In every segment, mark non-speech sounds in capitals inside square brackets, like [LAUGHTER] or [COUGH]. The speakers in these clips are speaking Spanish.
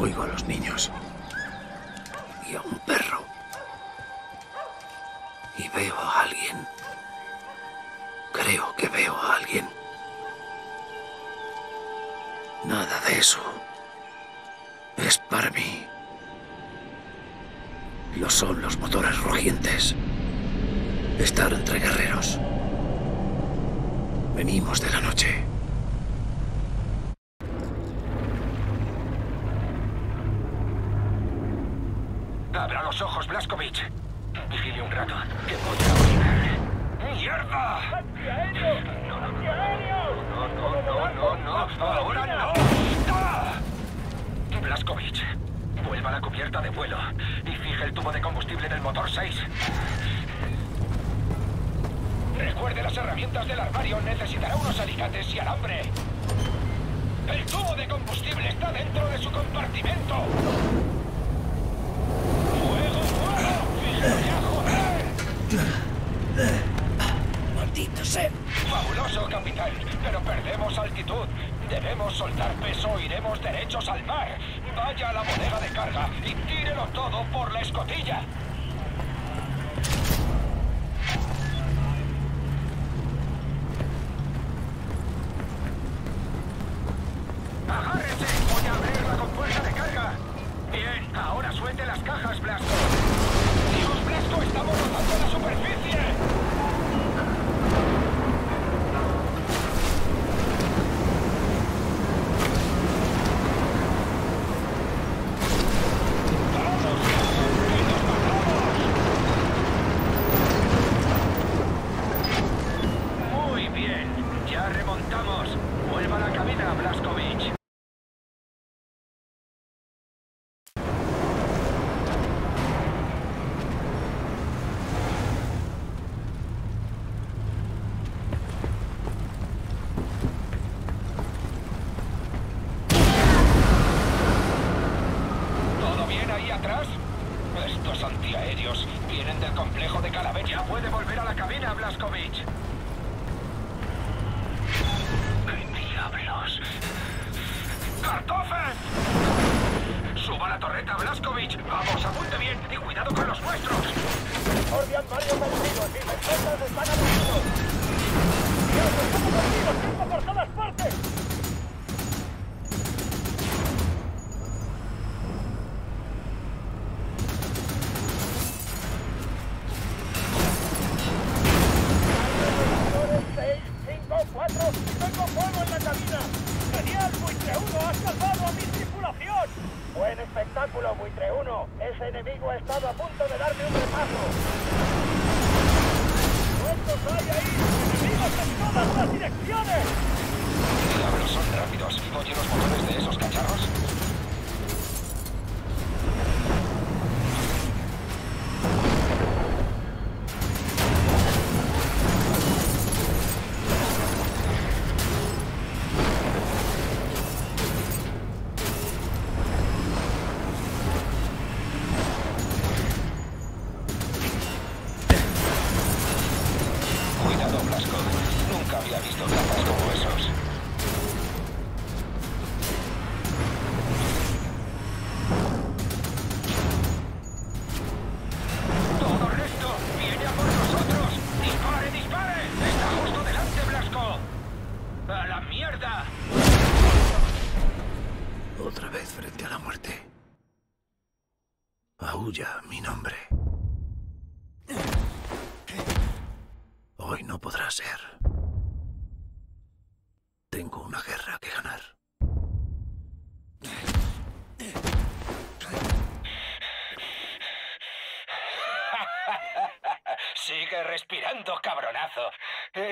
Oigo a los niños. Y a un perro. Y veo a alguien. Creo que veo a alguien. Nada de eso. Es para mí. Lo son los motores rugientes. Estar entre guerreros. Venimos de la noche. Abra los ojos, Blaskovich. Vigile un rato. Que voy a orinar. ¡Mierda! No, no, no, no, no, no. Ahora no. Blaskovich, vuelva a la cubierta de vuelo y fije el tubo de combustible del motor 6. Recuerde las herramientas del armario. Necesitará unos alicates y alambre. El tubo de combustible está dentro de su compartimento. ¡Fuego, fuego! ¡Fíjate ya, joder! Maldito sea. Fabuloso, capitán, pero perdemos altitud. Debemos soltar peso, iremos derechos al mar. Vaya a la bodega de carga y tírelo todo por la escotilla.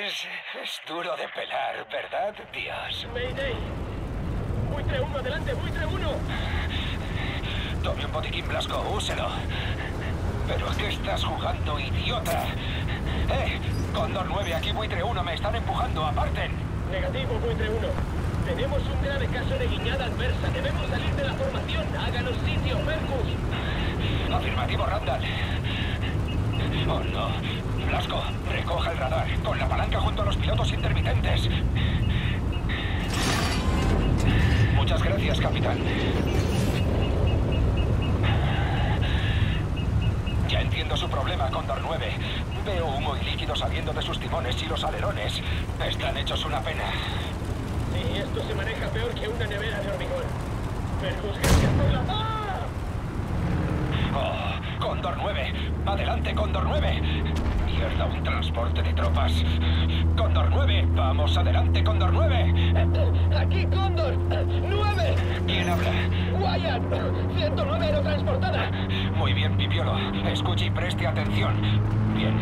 Es, es duro de pelar, ¿verdad, Dios? Mayday. Buitre 1, adelante, Buitre 1. Tome un botiquín, Blasco, úselo. ¿Pero a qué estás jugando, idiota? ¡Eh! Condor 9, aquí Buitre 1, me están empujando, aparten. Negativo, Buitre 1. Tenemos un grave caso de guiñada adversa. Debemos salir de la formación. Háganos sitio, Mercus. Afirmativo, Randall. Oh, no. Blasco, recoja el radar, con la capitán. Ya entiendo su problema, Condor 9. Veo humo y líquido saliendo de sus timones y los alerones. Están hechos una pena. Y esto se maneja peor que una nevera de hormigón. Fergus, ¡Ah! ¡Oh! ¡Condor 9! ¡Adelante, Condor 9! Mierda, un transporte de tropas. Condor 9, vamos adelante, Condor 9. Aquí, Condor. ¡Nueve! ¿Quién habla? Wyatt. 109 aerotransportada. Muy bien, Pipiolo. Escuche y preste atención. Bien.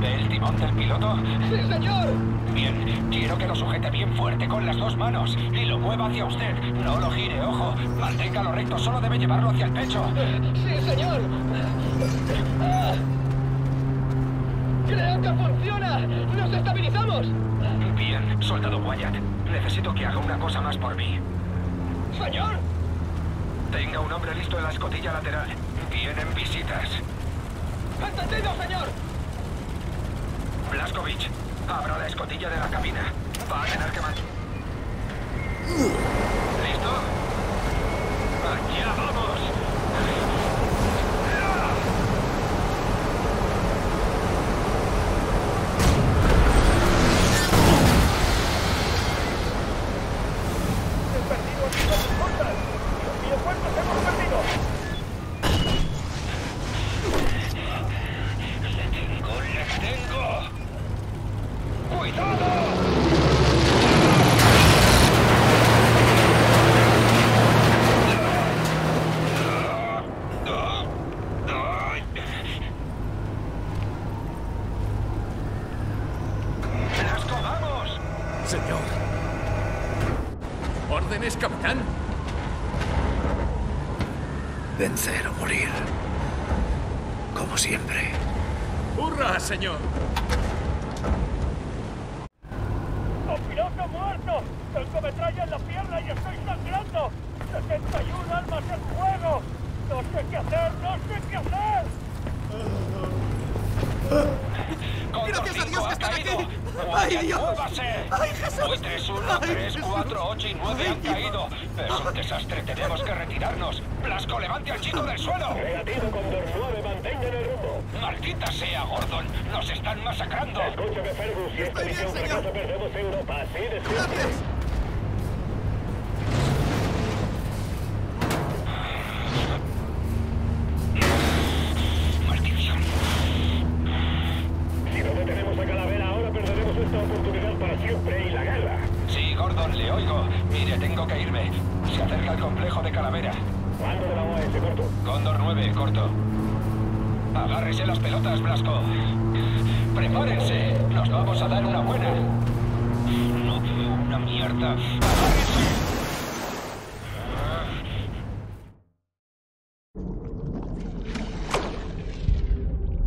¿Ve el timón del piloto? ¡Sí, señor! Bien. Quiero que lo sujete bien fuerte con las dos manos y lo mueva hacia usted. No lo gire, ojo. Manténgalo recto, solo debe llevarlo hacia el pecho. ¡Sí, señor! ¡Ah! ¡Creo que funciona! ¡Nos estabilizamos! Bien, soldado Wyatt. Necesito que haga una cosa más por mí. ¡Señor! Tenga un hombre listo en la escotilla lateral. Vienen visitas. ¡Entendido, señor! Blaskovich, abra la escotilla de la cabina. Va a tener que man...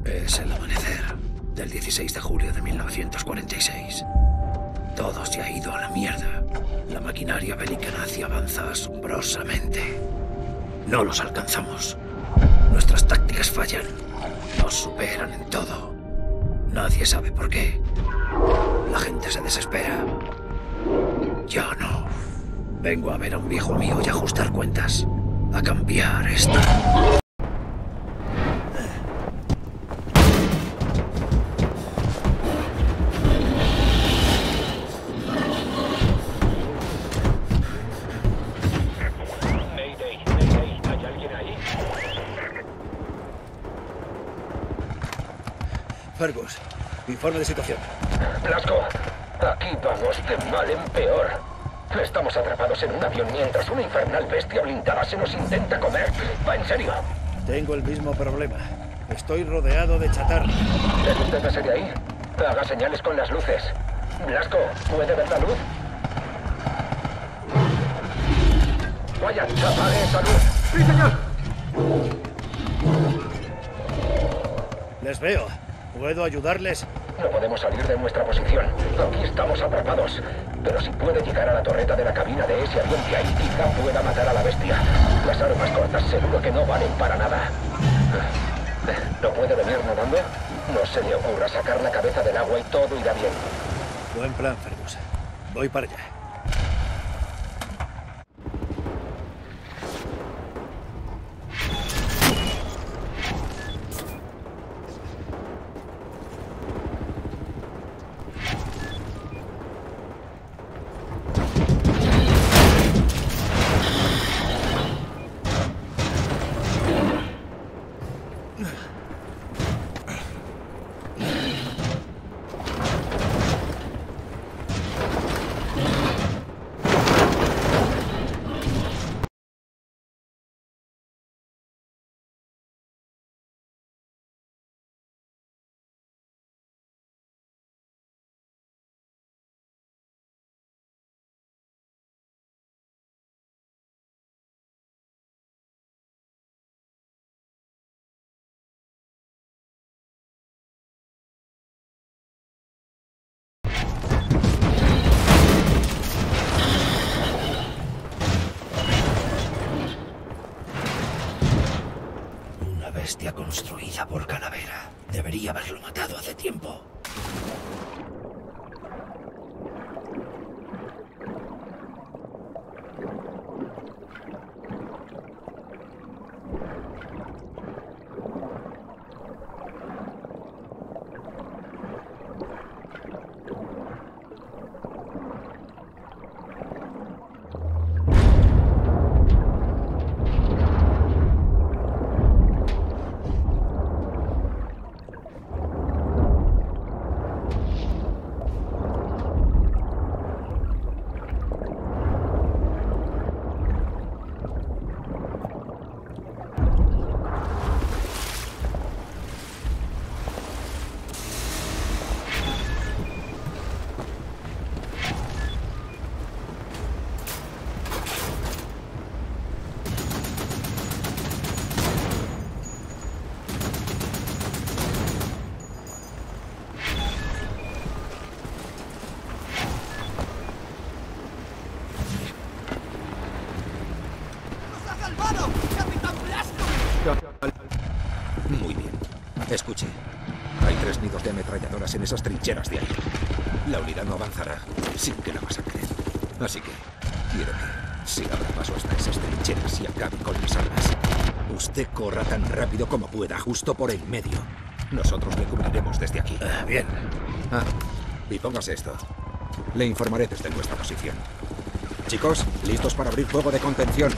Es el amanecer del 16 de julio de 1946. Todo se ha ido a la mierda. La maquinaria bélica nazi avanza asombrosamente. No los alcanzamos. Nuestras tácticas fallan. Nos superan en todo. Nadie sabe por qué. La gente se desespera. Yo no. Vengo a ver a un viejo amigo y a ajustar cuentas. A cambiar esto. Mayday, Mayday, ¿hay alguien ahí? Fergus, informe de situación. Blasco, de mal en peor. Estamos atrapados en un avión mientras una infernal bestia blindada se nos intenta comer. Va en serio. Tengo el mismo problema. Estoy rodeado de chatarra. ¿Es usted ese de ahí? Haga señales con las luces. Blasco, ¿puede ver la luz? Wyatt, apague esa luz. ¡Sí, señor! Les veo. ¿Puedo ayudarles? No podemos salir de nuestra posición. Aquí estamos atrapados. Pero si puede llegar a la torreta de la cabina de ese avión de ahí, quizá pueda matar a la bestia. Las armas cortas seguro que no valen para nada. ¿No puede venir nadando? No se le ocurra sacar la cabeza del agua y todo irá bien. Buen plan, Fergus. Voy para allá. Bestia construida por Calavera. Debería haberlo matado hace tiempo. Trincheras de. La unidad no avanzará sin que la masacren. Así que quiero que se abra paso hasta esas trincheras y acabe con las armas. Usted corra tan rápido como pueda, justo por el medio. Nosotros le cubriremos desde aquí. Ah, bien. Ah, y póngase esto. Le informaré desde nuestra posición. Chicos, listos para abrir fuego de contención.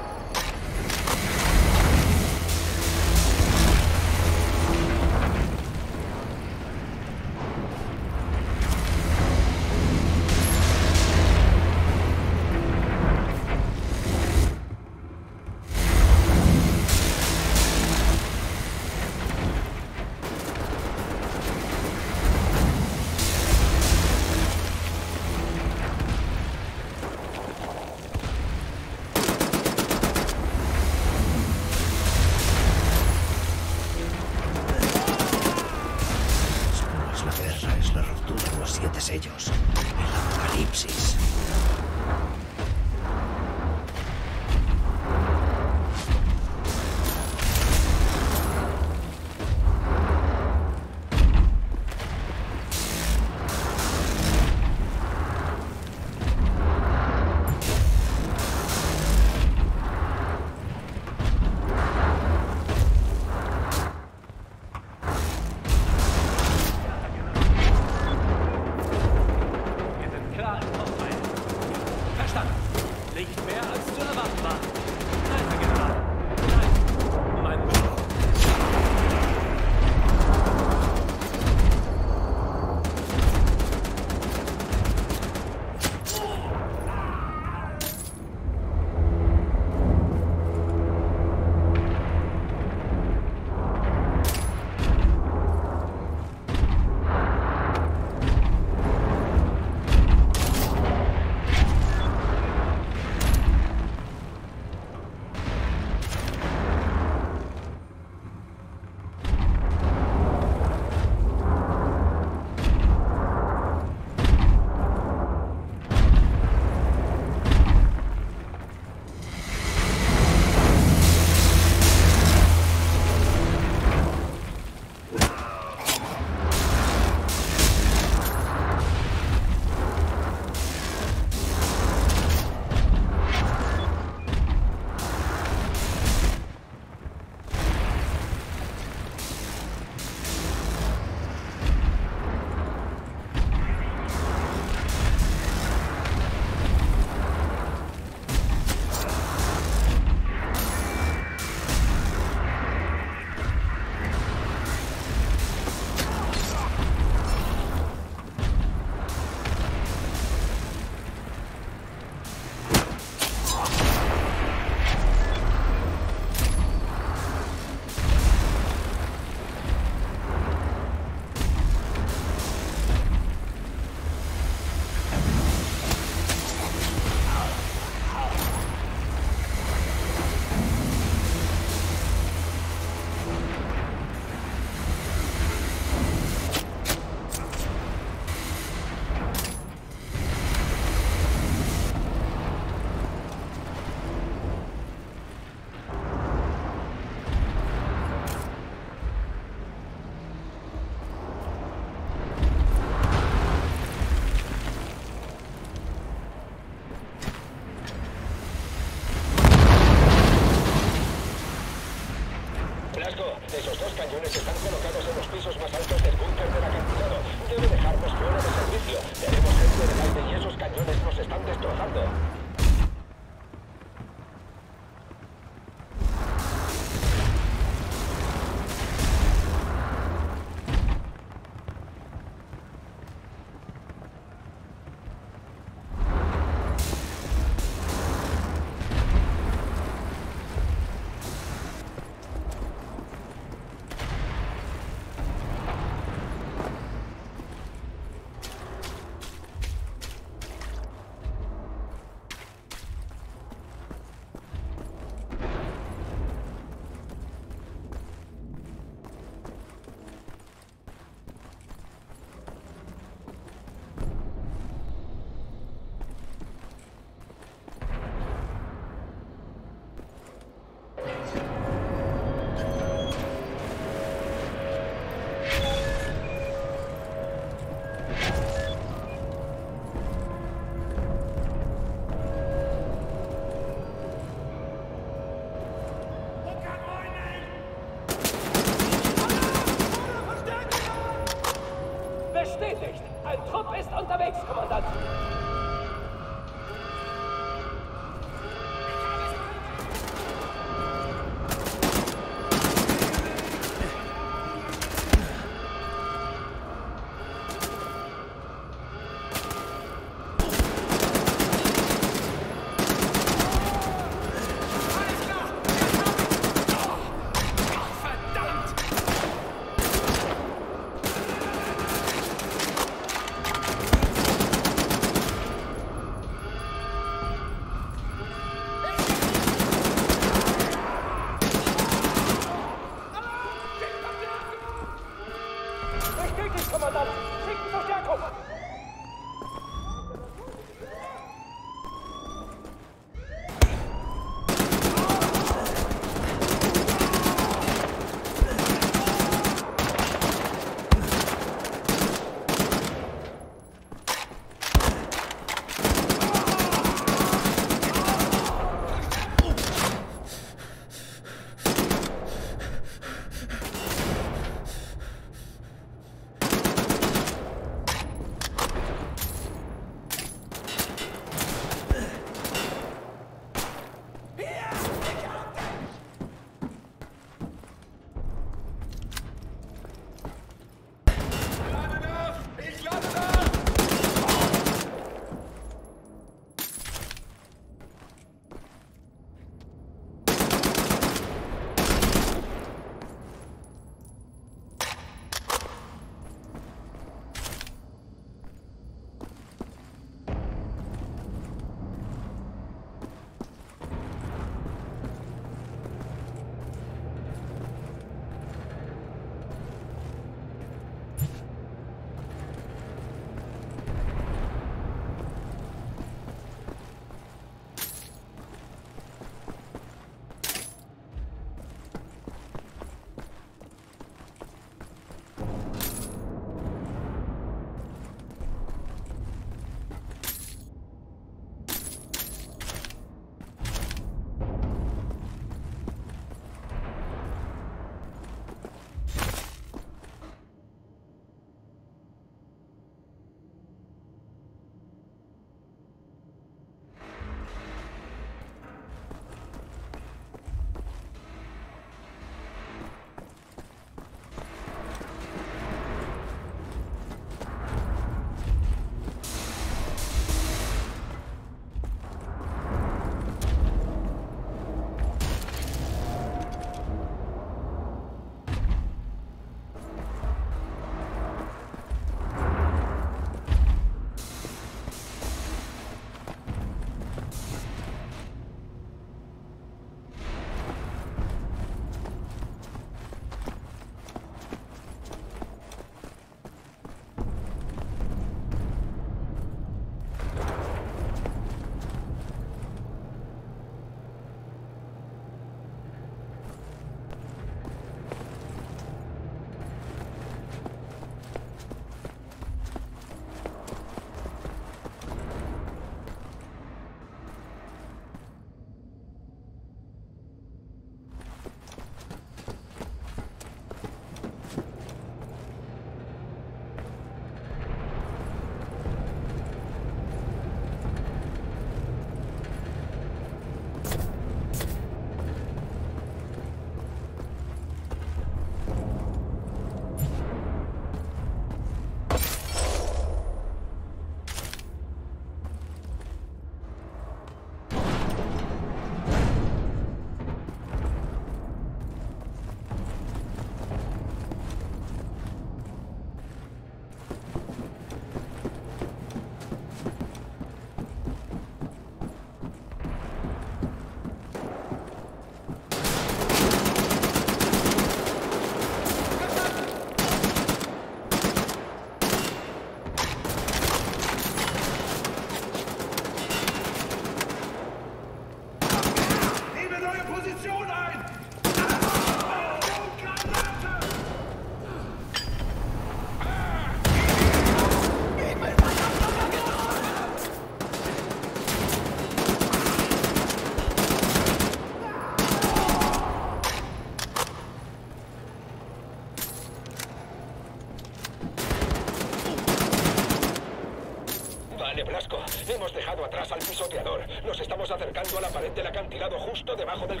Justo debajo del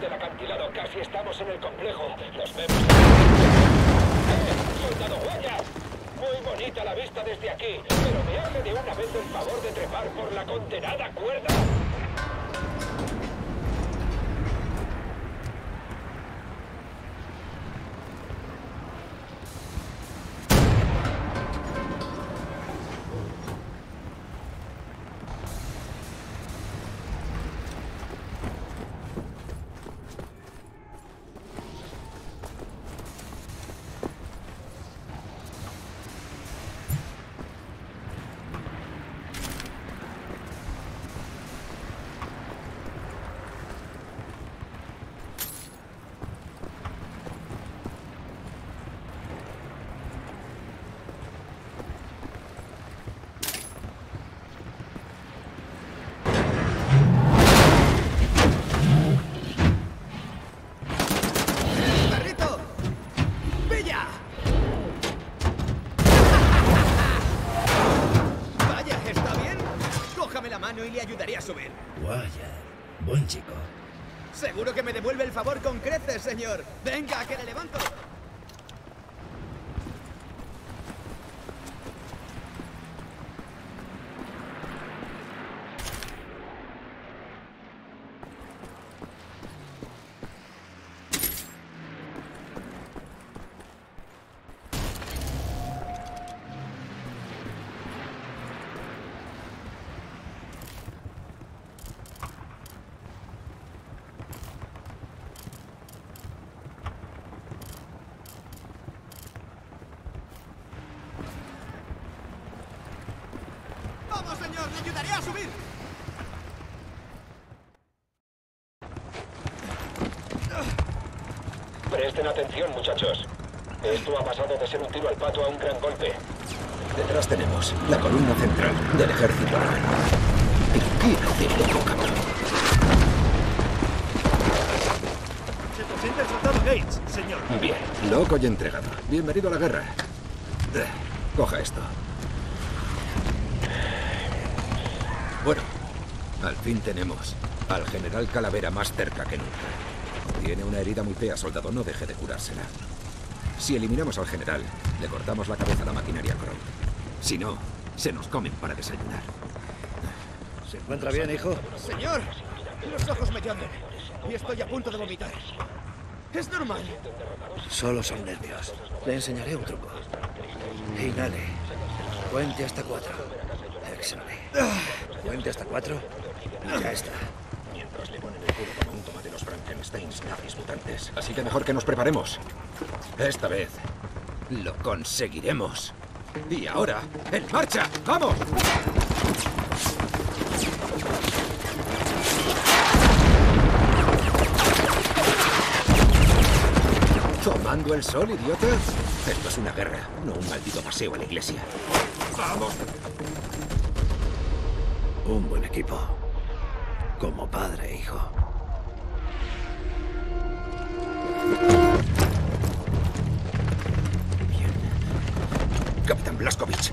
del acantilado. Casi estamos en el complejo. Los vemos. ¡Eh! ¡Soldado Guaya! Muy bonita la vista desde aquí, Seguro que me devuelve el favor con creces, señor. Venga, que le levanto. ¡Vamos, señor! ¡Le ayudaré a subir! Presten atención, muchachos. Esto ha pasado de ser un tiro al pato a un gran golpe. Detrás tenemos la columna central del ejército. ¿Y qué hace loco, cabrón? Se presenta el soldado Gates, señor. Bien, loco y entregado. Bienvenido a la guerra. Eh, Coja esto. Bueno, al fin tenemos al general Calavera más cerca que nunca. Tiene una herida muy fea, soldado. No deje de curársela. Si eliminamos al general, le cortamos la cabeza a la maquinaria Crow. Si no, se nos comen para desayunar. ¿Se encuentra bien, hijo? Señor, los ojos me llaman y estoy a punto de vomitar. Es normal. Solo son nervios. Le enseñaré un truco. Inhale. Cuente hasta cuatro. Exhale. Cuente hasta cuatro. Y ya está. Mientras le ponen el culo como un Frankensteins nazis mutantes. Así que mejor que nos preparemos. Esta vez lo conseguiremos. Y ahora, ¡en marcha! ¡Vamos! ¿Tomando el sol, idiotas? Esto es una guerra, no un maldito paseo a la iglesia. ¡Vamos! Un buen equipo. Como padre e hijo. Capitán Blaskovich,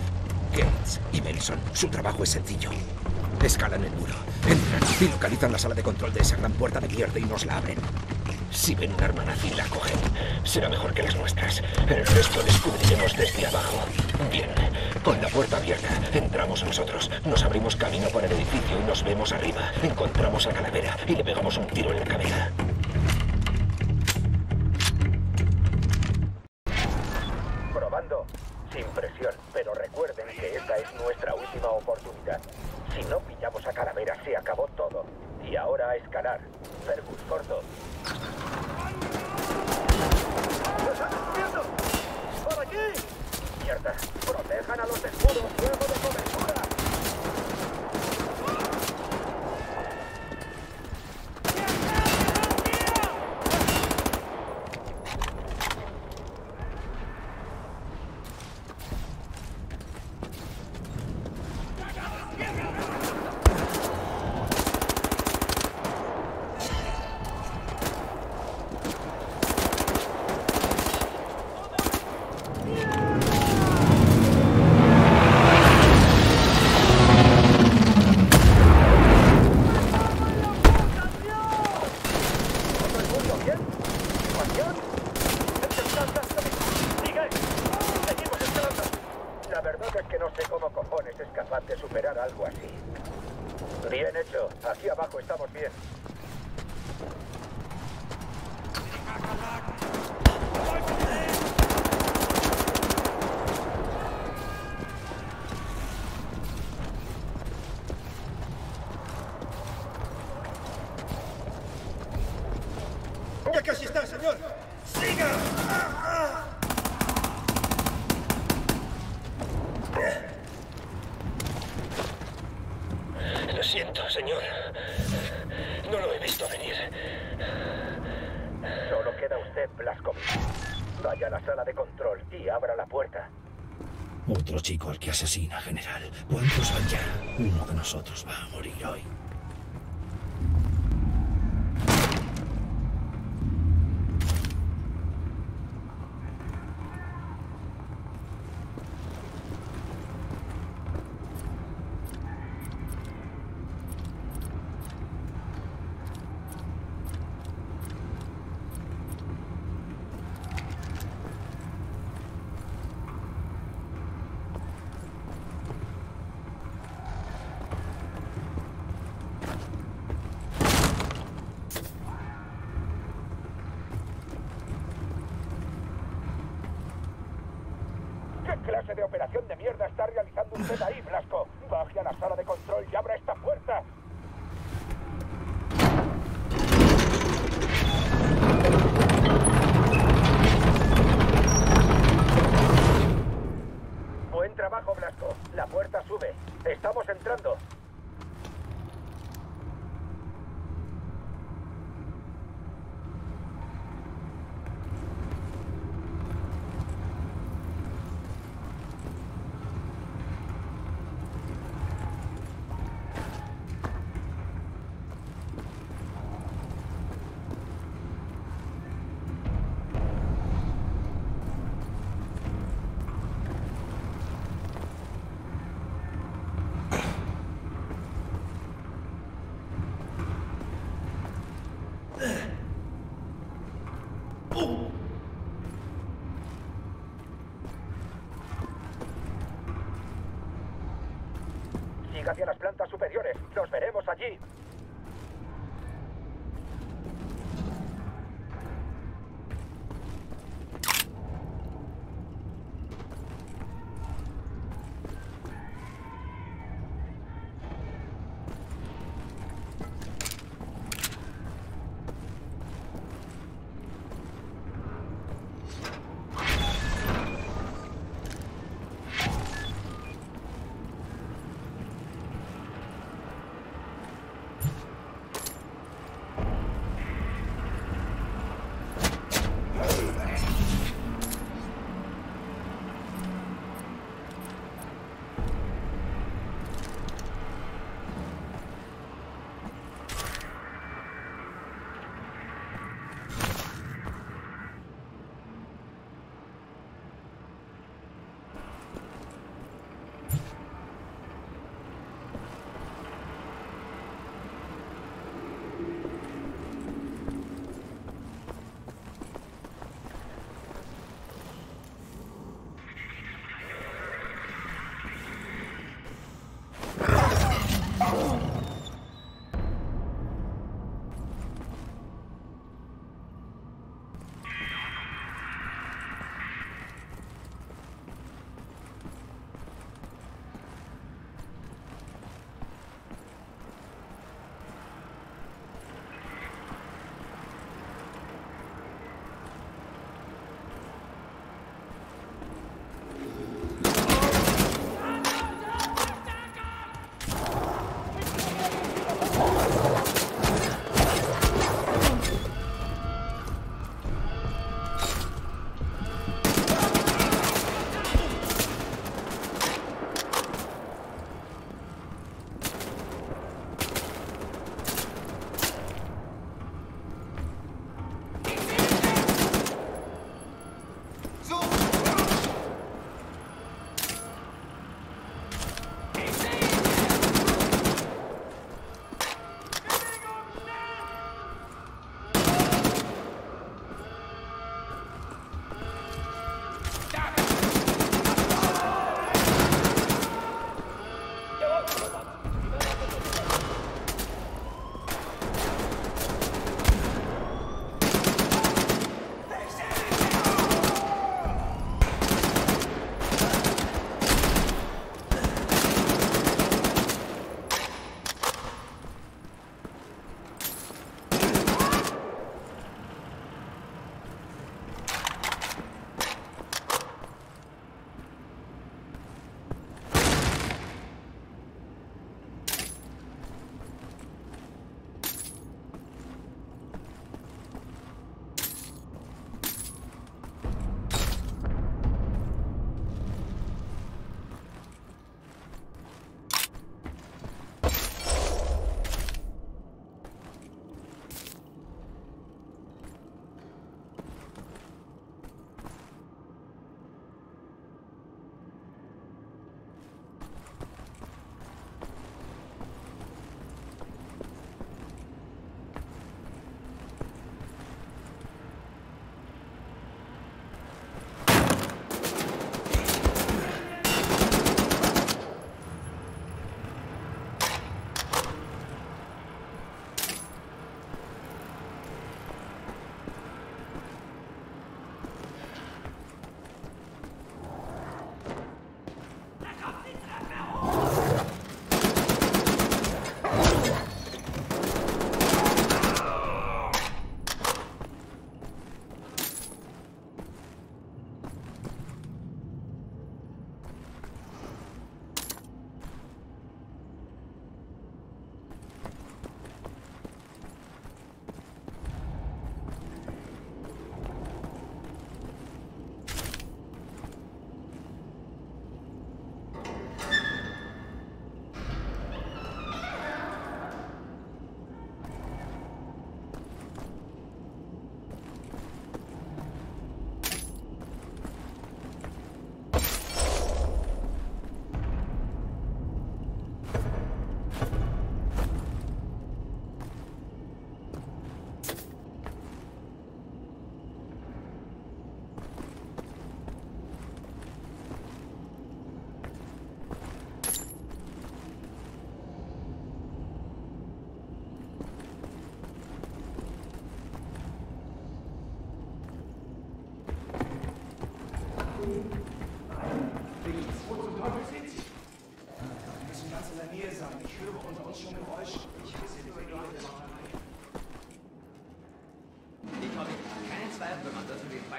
Gates y Melson, su trabajo es sencillo. Escalan el muro, entran y localizan la sala de control de esa gran puerta de mierda y nos la abren. Si ven un arma nazi, la cogen. Será mejor que las nuestras. El resto descubriremos desde abajo. Bien, con la puerta abierta, entramos nosotros. Nos abrimos camino por el edificio y nos vemos arriba. Encontramos a Calavera y le pegamos un tiro en la cabeza. Hacia las plantas superiores. Nos veremos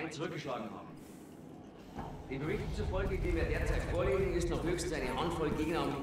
wir Feind zurückgeschlagen haben. Den Berichten zufolge, die mir derzeit vorliegen, ist noch höchstens eine Handvoll Gegner am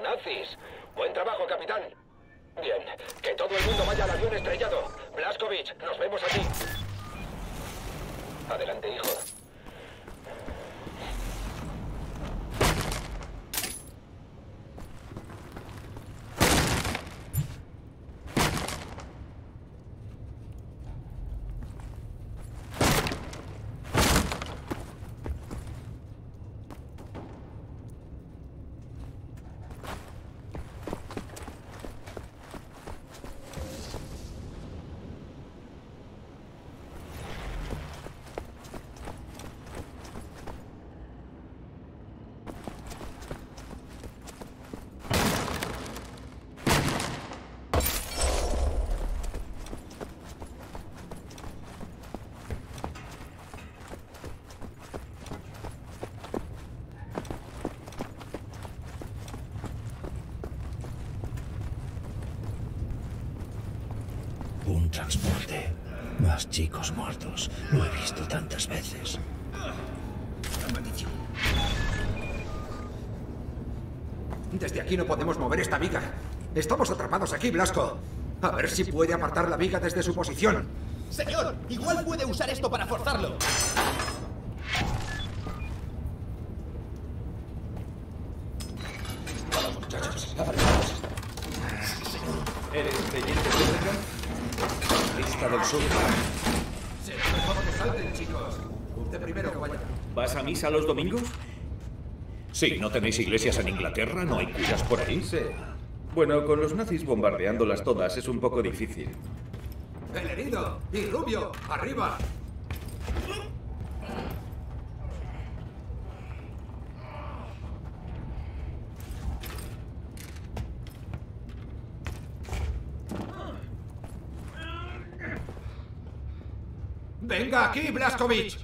nazis. veces. Desde aquí no podemos mover esta viga. Estamos atrapados aquí, Blasco. A ver si puede apartar la viga desde su posición. Señor, igual puede usar esto para forzarlo. los domingos? Sí, ¿no tenéis iglesias en Inglaterra? ¿No hay curas por ahí? Sí. Bueno, con los nazis bombardeándolas todas es un poco difícil. ¡El herido! ¡Y Rubio! ¡Arriba! ¡Venga aquí, Blaskovich!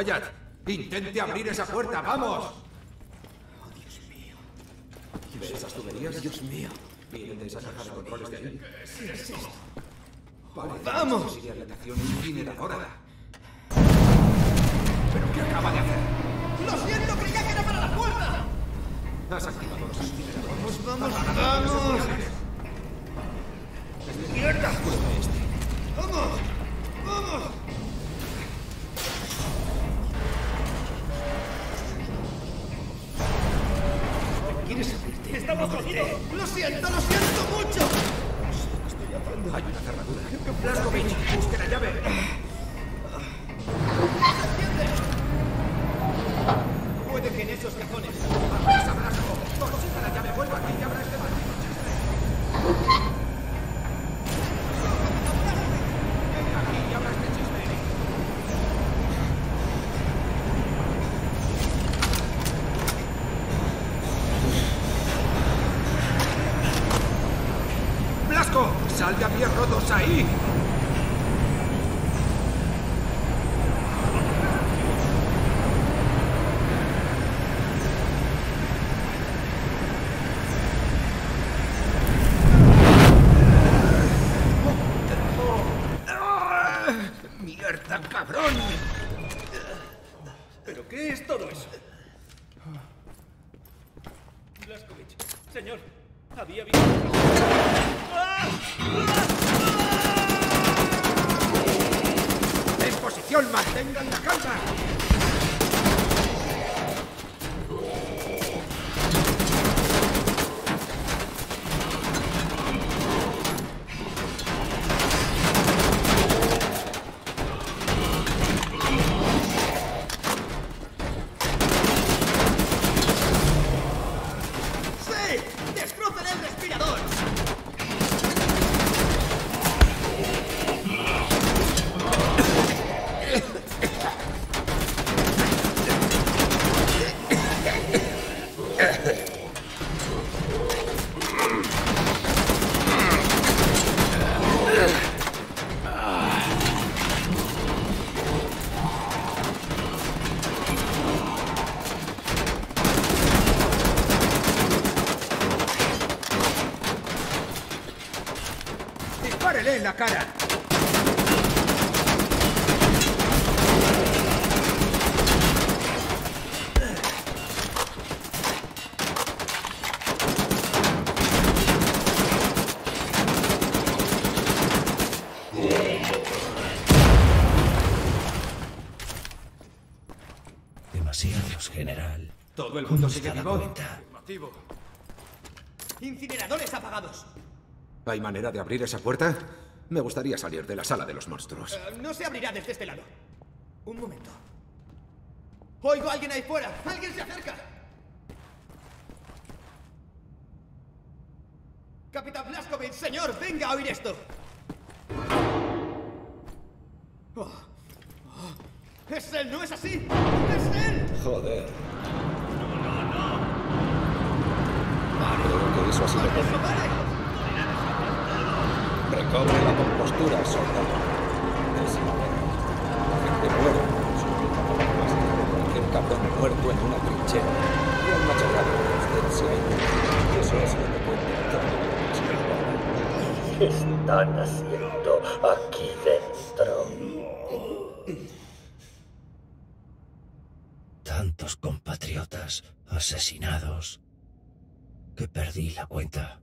Wyatt. Intente abrir esa puerta, vamos. Señor, había visto... ¡En posición! ¡Mantengan la calma! Sigue ¿Cómo está vivo. cuenta? ¡Incineradores apagados! ¿Hay manera de abrir esa puerta? Me gustaría salir de la sala de los monstruos. Eh, no se abrirá desde este lado. Un momento. Oigo a alguien ahí fuera. ¡Alguien se acerca! Capitán Blaskovich, señor, venga a oír esto. Oh, oh, ¡Es él! ¿No es así? ¡Es él! Joder. Creo que eso ha sido ¡No todo. Recobre la compostura, soldado. Es La gente muere. Cualquier cabrón muerto en una trinchera. Y han machacado a usted se ha ido. Y eso es lo que cuenta todo. ¿Qué están haciendo aquí dentro? Tantos compatriotas asesinados que perdí la cuenta.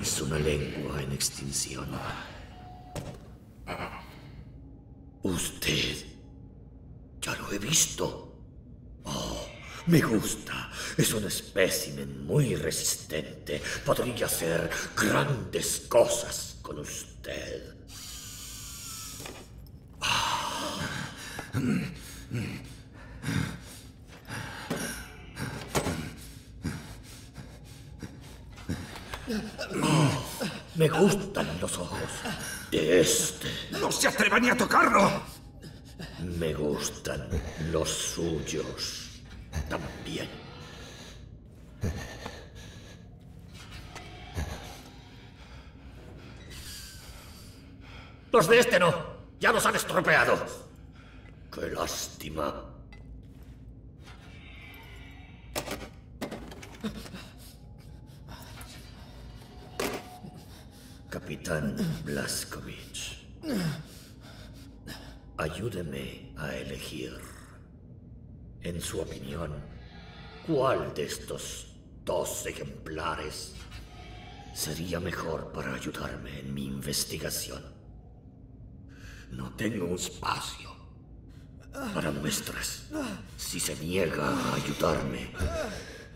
Es una lengua en extinción. Usted. Ya lo he visto. Oh, me gusta. Es un espécimen muy resistente. Podría hacer grandes cosas con usted. Me gustan los ojos. De este. No se atreva ni a tocarlo. Me gustan los suyos. También. Los de este no. Ya los han estropeado. Qué lástima. Capitán Blaskovich. Ayúdeme a elegir. En su opinión, ¿cuál de estos dos ejemplares sería mejor para ayudarme en mi investigación? No tengo un espacio para muestras. Si se niega a ayudarme,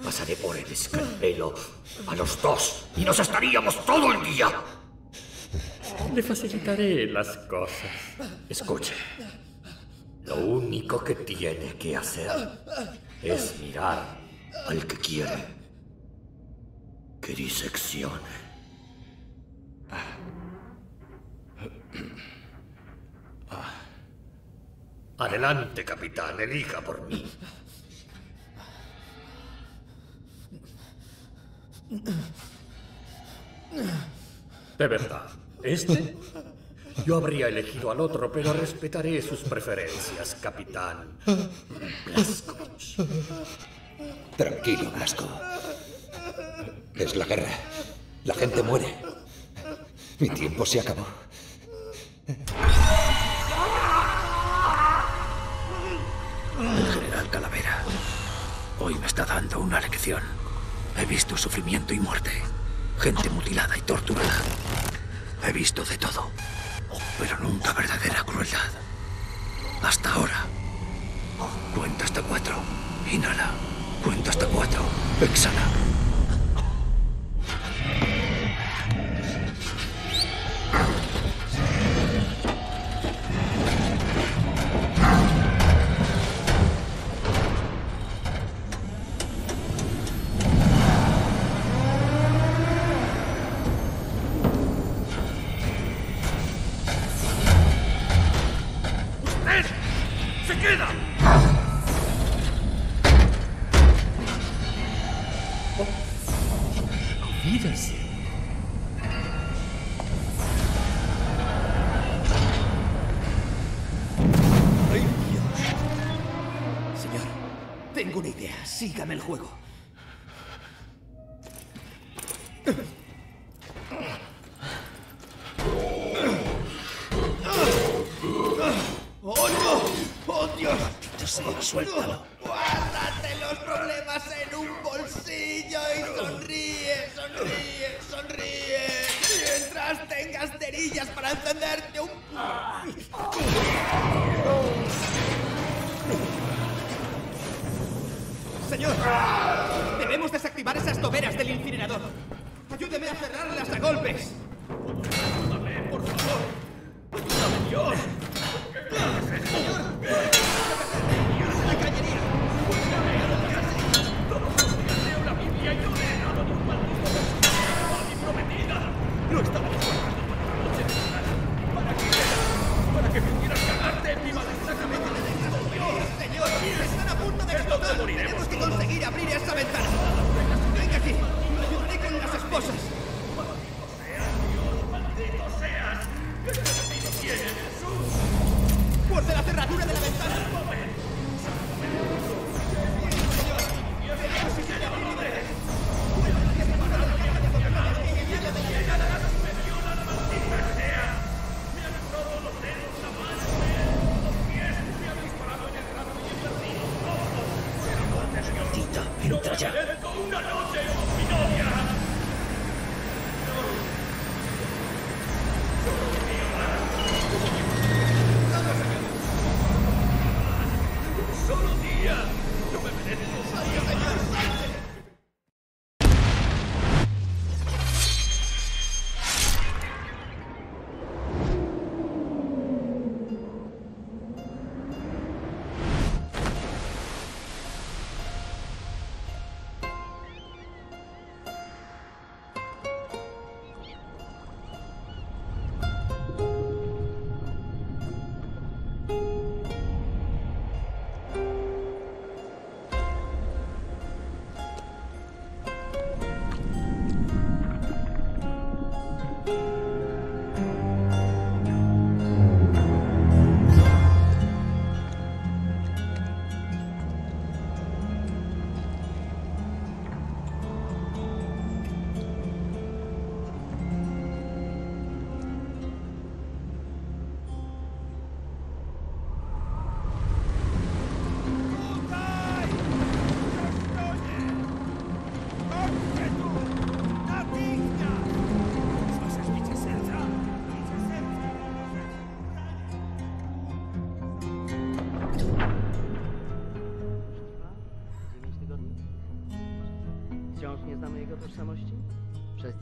pasaré por el escalpelo a los dos y nos estaríamos todo el día. Le facilitaré las cosas. Escuche. Lo único que tiene que hacer es mirar al que quiere que diseccione. Adelante, capitán, elija por mí. De verdad. ¿Este? Yo habría elegido al otro, pero respetaré sus preferencias, capitán. Blaskovich. Tranquilo, Blasco. Es la guerra. La gente muere. Mi tiempo se acabó. General Calavera hoy me está dando una lección. He visto sufrimiento y muerte. Gente mutilada y torturada. He visto de todo, pero nunca verdadera crueldad. Hasta ahora. Cuenta hasta cuatro. Inhala. Cuenta hasta cuatro. Exhala.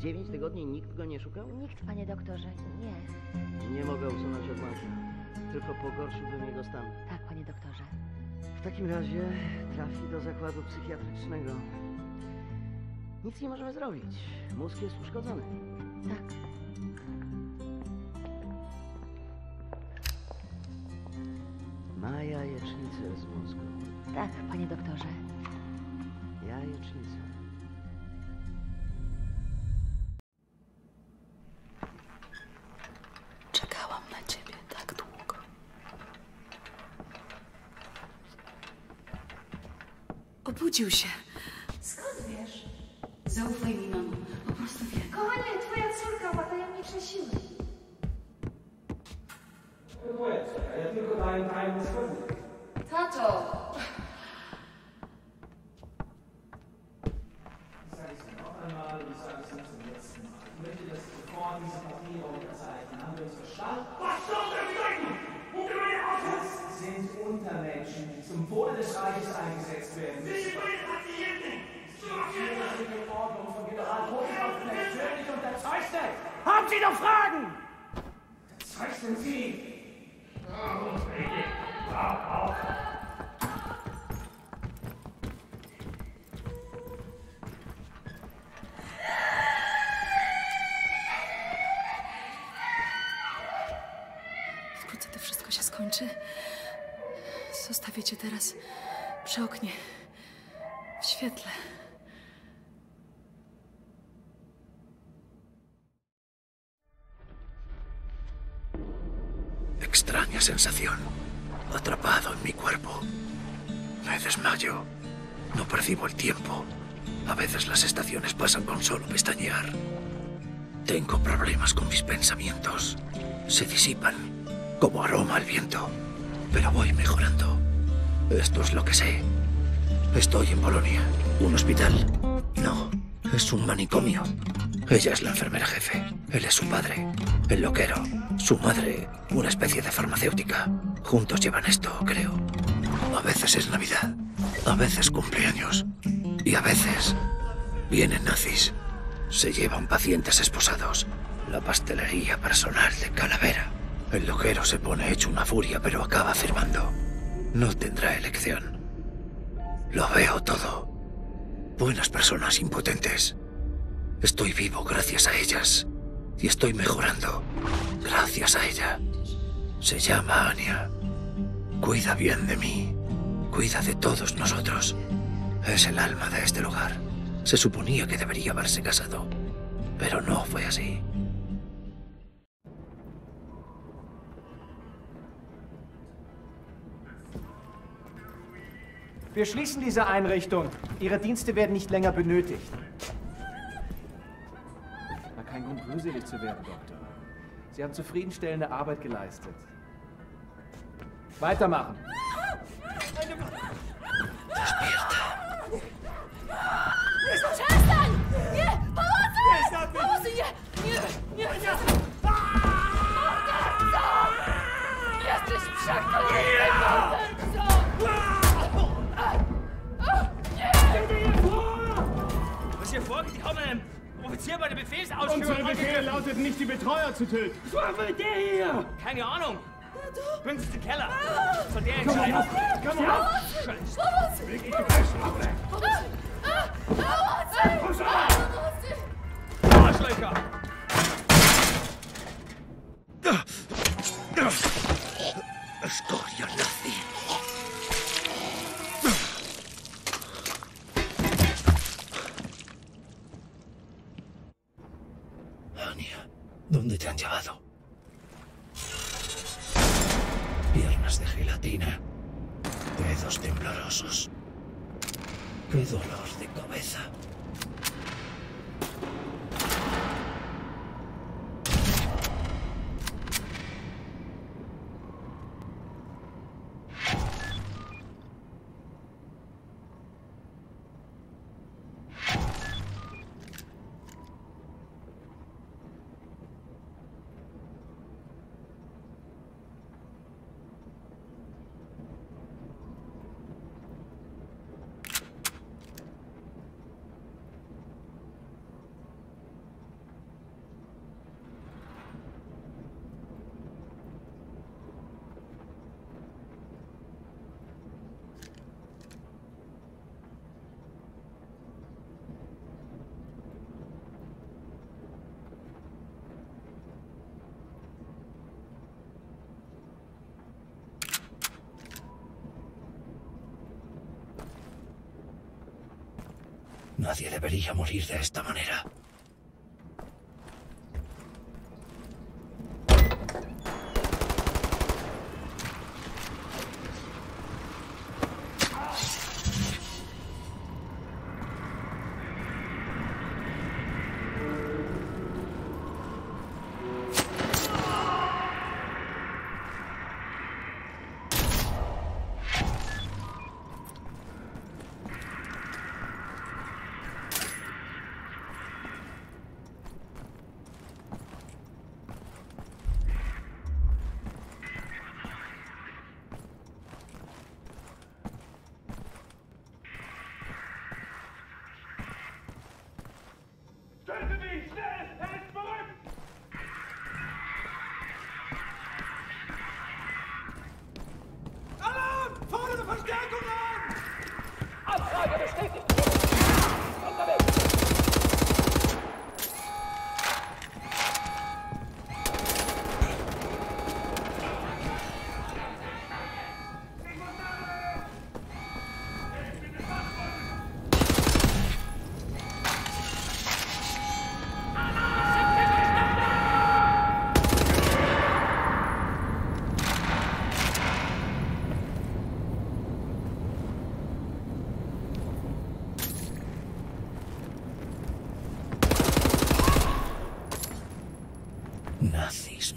Przez 9 tygodni nikt go nie szukał? Nikt, panie doktorze, nie. Nie mogę usunąć odłamka. Tylko pogorszyłbym jego stan. Tak, panie doktorze. W takim razie trafi do zakładu psychiatrycznego. Nic nie możemy zrobić. Mózg jest uszkodzony. Tak. Ma jajecznicę z mózgu. Tak, panie doktorze. Jajecznicę. Obudził się. Skąd wiesz? Zaufaj mi, mamo. Po prostu wiem. Kochanie, twoja córka ma tajemnicze siły. Twoja córka, ja tylko daję tajemne. Tato! Ich möchte, Untermenschen, die zum Wohle des Reiches eingesetzt werden. Die Ordnung von General natürlich unterzeichnet! Haben Sie noch Fragen? Unterzeichnen Sie! Wkrótce to wszystko się skończy. Zostawię cię teraz przy oknie. W świetle. Extraña sensación. Atrapado en mi cuerpo. Me desmayo. No percibo el tiempo. A veces las estaciones pasan con solo pestañear. Tengo problemas con mis pensamientos. Se disipan, como aroma al viento. Pero voy mejorando. Esto es lo que sé. Estoy en Bolonia. ¿Un hospital? No, es un manicomio. Ella es la enfermera jefe. Él es su padre, el loquero. Su madre, una especie de farmacéutica. Juntos llevan esto, creo. A veces es Navidad, a veces cumpleaños. Y a veces vienen nazis. Se llevan pacientes esposados. La pastelería personal de Calavera. El loquero se pone hecho una furia, pero acaba afirmando. No tendrá elección. Lo veo todo. Buenas personas impotentes. Estoy vivo gracias a ellas. Y estoy mejorando gracias a ella. Se llama Anya. Cuida bien de mí. Cuida de todos nosotros. Es el alma de este lugar. Se suponía que debería haberse casado. Pero no fue así. Wir schließen diese Einrichtung. Ihre Dienste werden nicht länger benötigt. Na, kein Grund, rührselig zu werden, Doktor. Sie haben zufriedenstellende Arbeit geleistet. Weitermachen. Przestań! Offizier bei der Befehlsausführung... Unsere Befehle lautet nicht, die Betreuer zu töten. Was war mit der hier? Keine Ahnung. Du? Günstige Keller. Von der entscheiden. Komm auf! Komm auf! Leg dich die Fläche ab, ey! Komm schon! Arschlöcher! Skorjana! ¿Dónde te han llevado? Piernas de gelatina. Dedos temblorosos. Qué dolor de cabeza. Nadie debería morir de esta manera.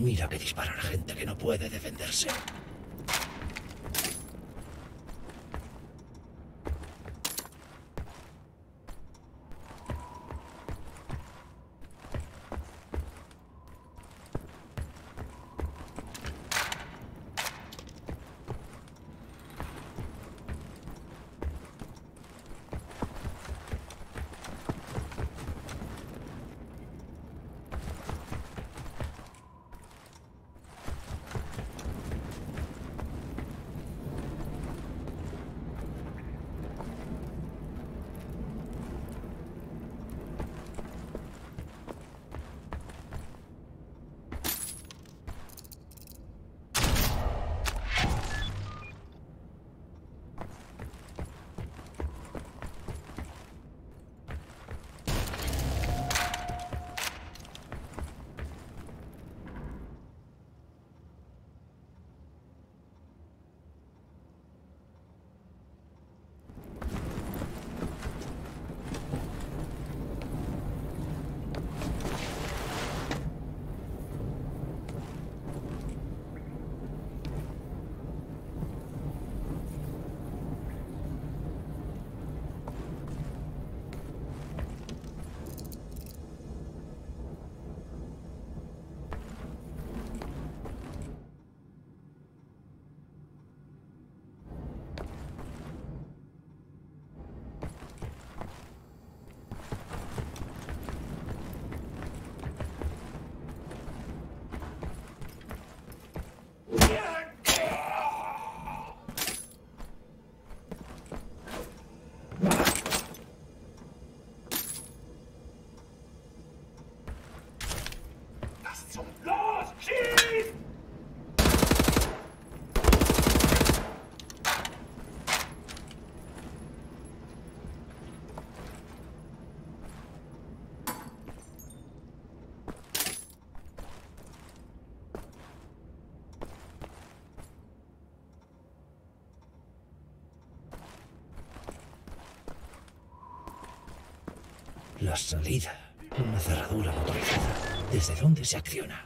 Mira que disparan a gente que no puede defenderse. La salida. Una cerradura motorizada. ¿Desde dónde se acciona?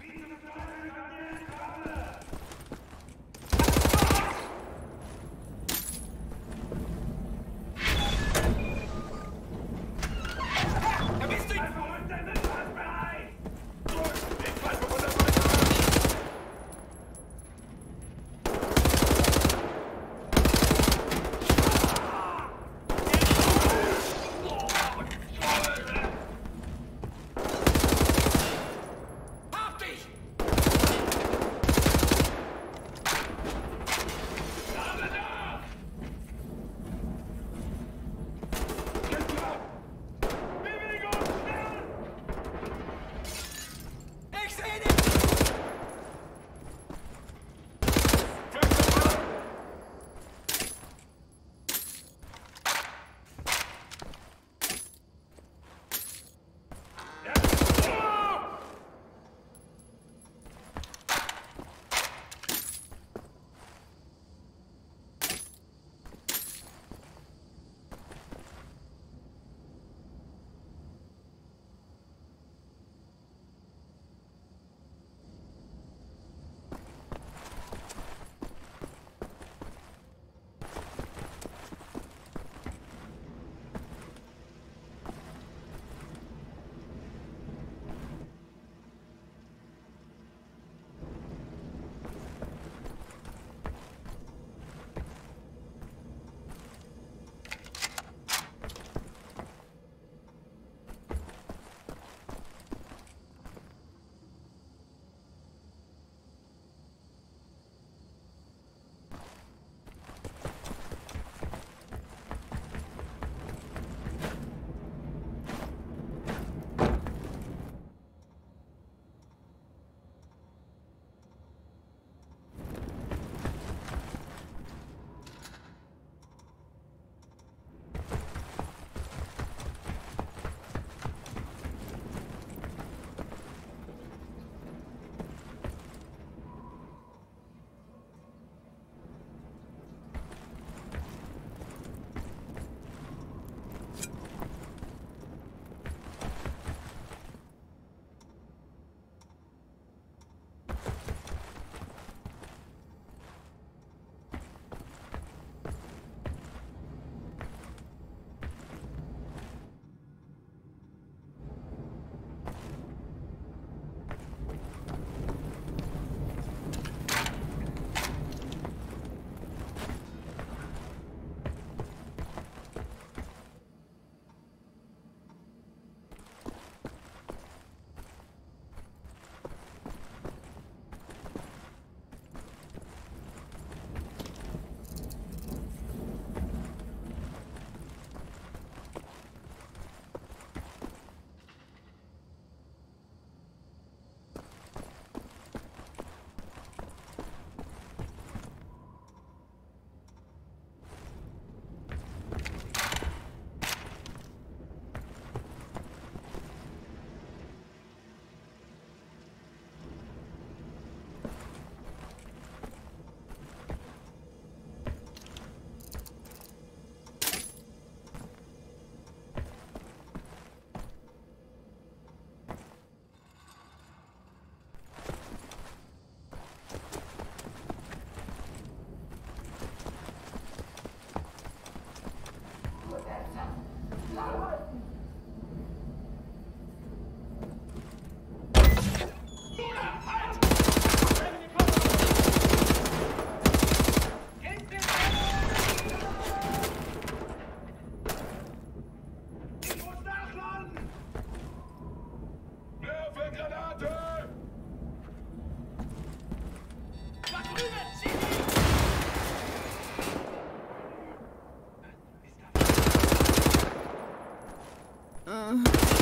Uh.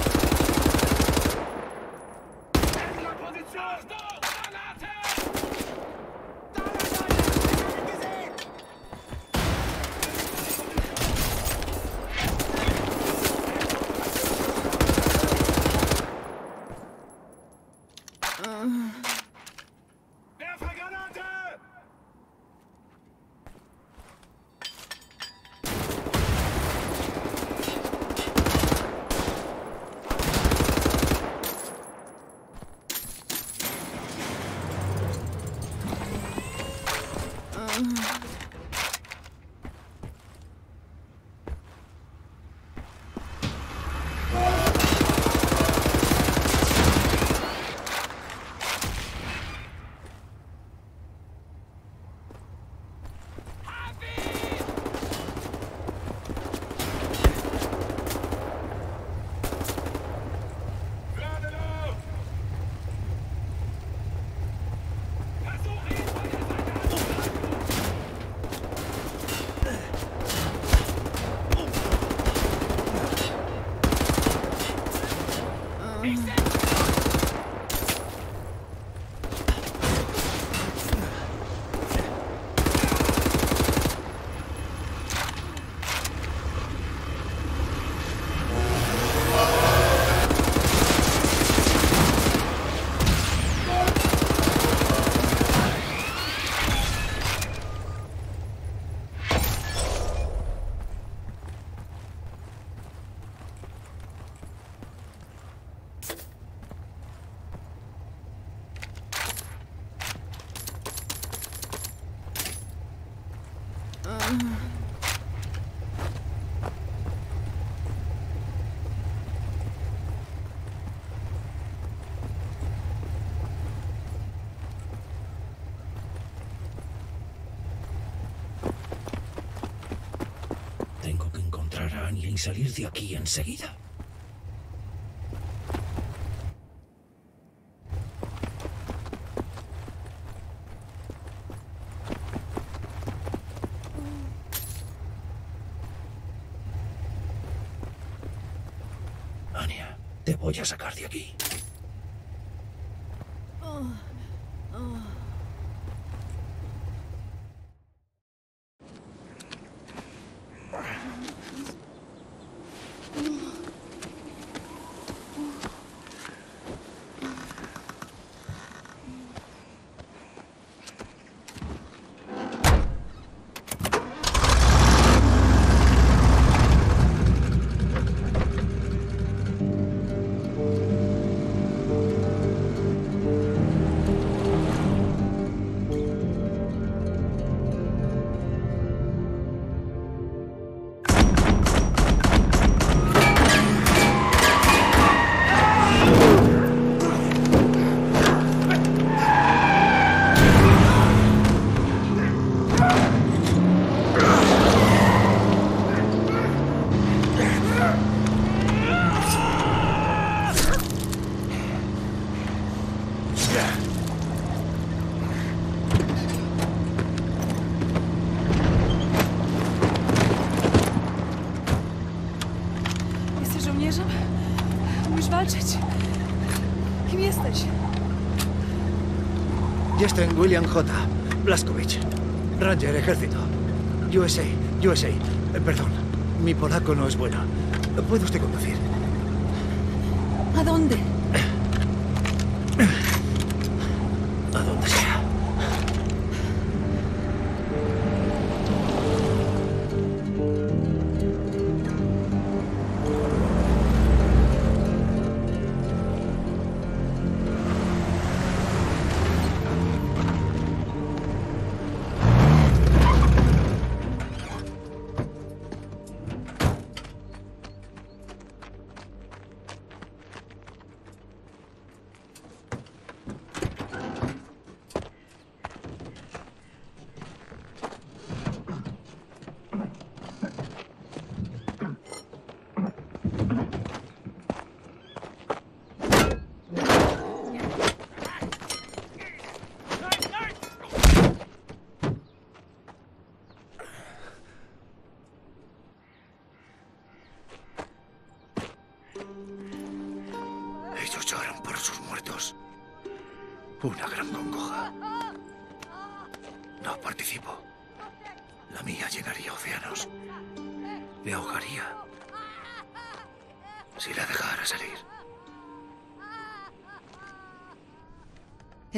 Salir de aquí enseguida. Anya, te voy a sacar de aquí. William J. Blaskowicz, Ranger Ejército. USA, USA. Eh, Perdón, mi polaco no es bueno. ¿Puede usted conducir? ¿A dónde?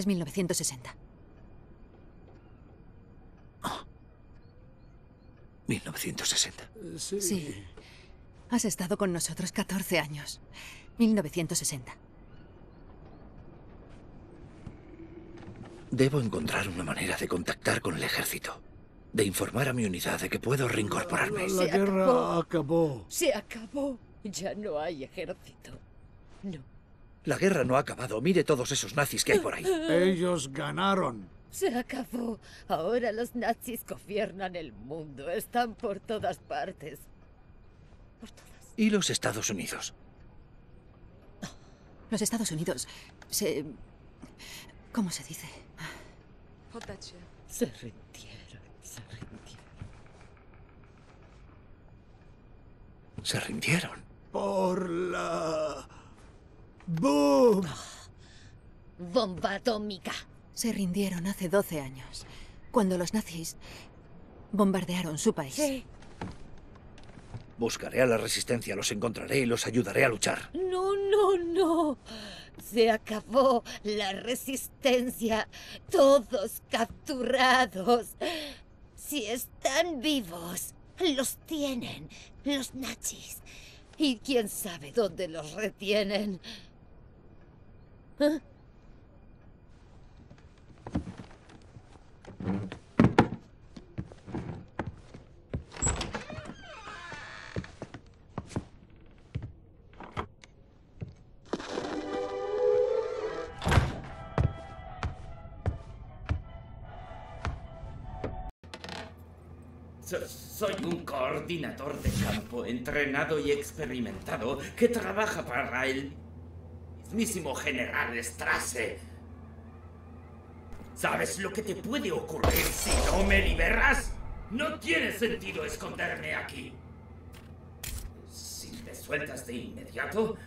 Es 1960. 1960. Sí. Has estado con nosotros 14 años. 1960. Debo encontrar una manera de contactar con el ejército. De informar a mi unidad de que puedo reincorporarme. La guerra acabó. Se acabó. Ya no hay ejército. No. La guerra no ha acabado. Mire todos esos nazis que hay por ahí. Ellos ganaron. Se acabó. Ahora los nazis gobiernan el mundo. Están por todas partes. ¿Y los Estados Unidos? Los Estados Unidos se... ¿Cómo se dice? Se rindieron. Se rindieron. Se rindieron. Por la... ¡Boom! Bomba atómica. Se rindieron hace 12 años, cuando los nazis bombardearon su país. Sí. Buscaré a la resistencia, los encontraré y los ayudaré a luchar. No, no, no. Se acabó la resistencia. Todos capturados. Si están vivos, los tienen los nazis. Y quién sabe dónde los retienen. So- Soy un coordinador de campo entrenado y experimentado que trabaja para el mismísimo general Strasse. ¿Sabes lo que te puede ocurrir si no me liberas? No tiene sentido esconderme aquí. Si me sueltas de inmediato,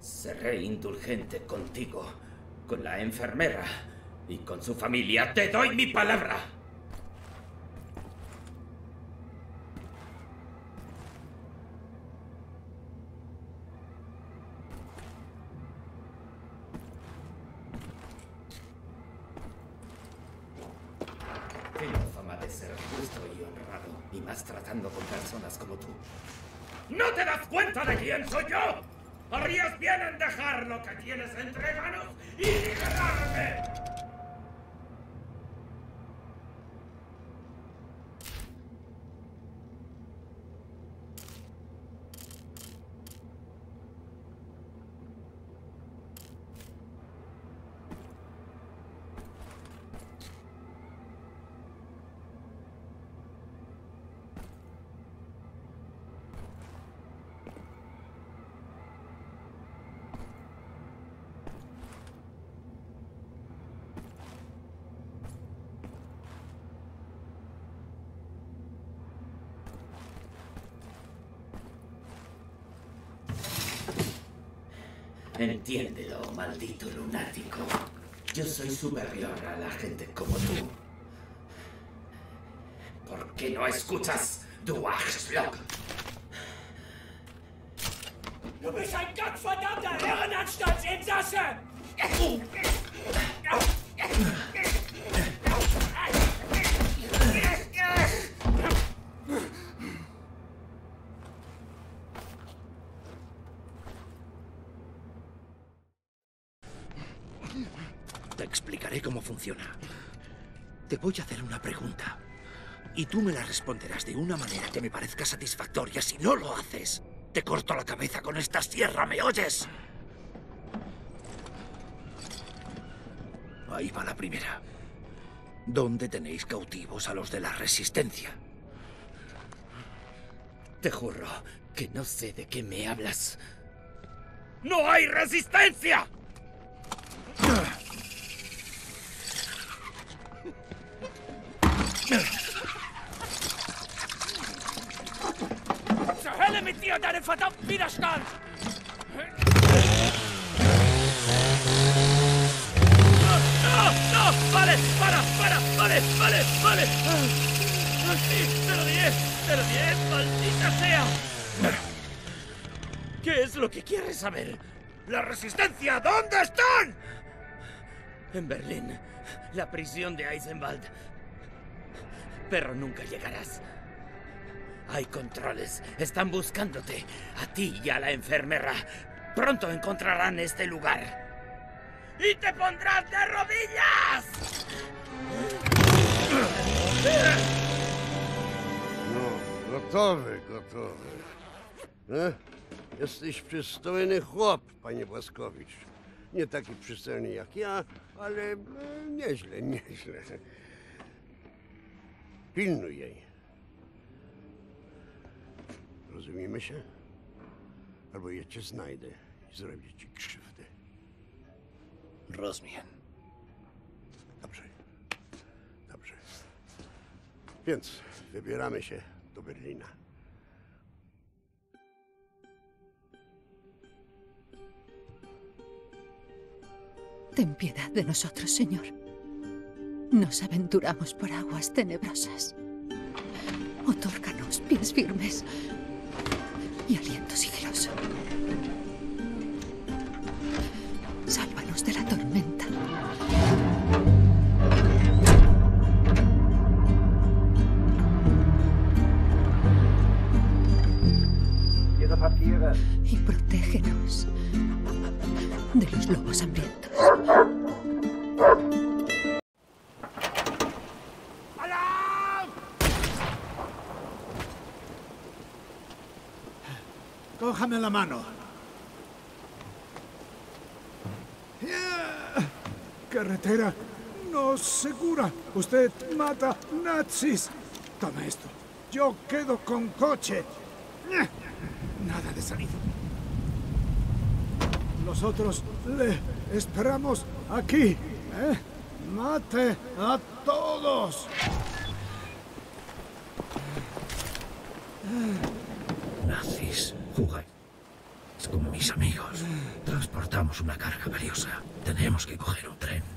seré indulgente contigo, con la enfermera y con su familia. Te doy mi palabra. Tengo fama de ser justo y honrado, y más tratando con personas como tú. ¿No te das cuenta de quién soy yo? Harías bien en dejar lo que tienes entre manos y liberarme. Maldito lunático. Yo soy superior a la gente como tú. ¿Por qué no escuchas, du Arschloch? Du bist ein gottverdammter Irrenanstaltsinsasse! Tú me la responderás de una manera que me parezca satisfactoria. Si no lo haces, te corto la cabeza con esta sierra, ¿me oyes? Ahí va la primera. ¿Dónde tenéis cautivos a los de la resistencia? Te juro que no sé de qué me hablas. ¡No hay resistencia! Spür deinen verdammten Widerstand! ¡No! ¡No! ¡Vale! ¡Para! ¡Para! ¡Vale! ¡Vale! ¡Vale! ¡Sí! ¡Pero ¡Maldita sea! ¿Qué es lo que quieres saber? ¡La resistencia! ¿Dónde están? En Berlín. La prisión de Eisenwald. Pero nunca llegarás. Hay controles. Están buscándote. A ti y a la enfermera. Pronto encontrarán este lugar. ¡Y te pondrás de rodillas! No, gotowy, gotowy. E? Jesteś przystojny chłop, panie Błaskowicz. Nie taki przystojny jak ja, ale e, nieźle, nieźle. Pilnuj jej. Rozumiemy się? Albo ja cię znajdę i zrobię ci krzywdę. Rozumiem. Dobrze. Dobrze. Więc wybieramy się do Berlina. Ten piedad de nosotros, Señor. Nos aventuramos por aguas tenebrosas. Otórganos pies firmes y aliento sigiloso. Sálvanos de la tormenta. Y protégenos de los lobos hambrientos. Cójame la mano. Carretera no segura. Usted mata nazis. Toma esto. Yo quedo con coche. Nada de salida. Nosotros le esperamos aquí. ¿eh? Mate a todos. Nazis, jugáis con mis amigos. Transportamos una carga valiosa. Tenemos que coger un tren.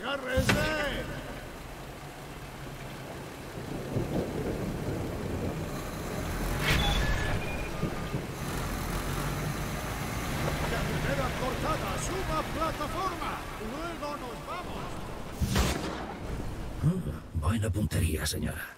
Agárrese. Carretera cortada, suba plataforma. Luego nos vamos. Buena puntería, señora.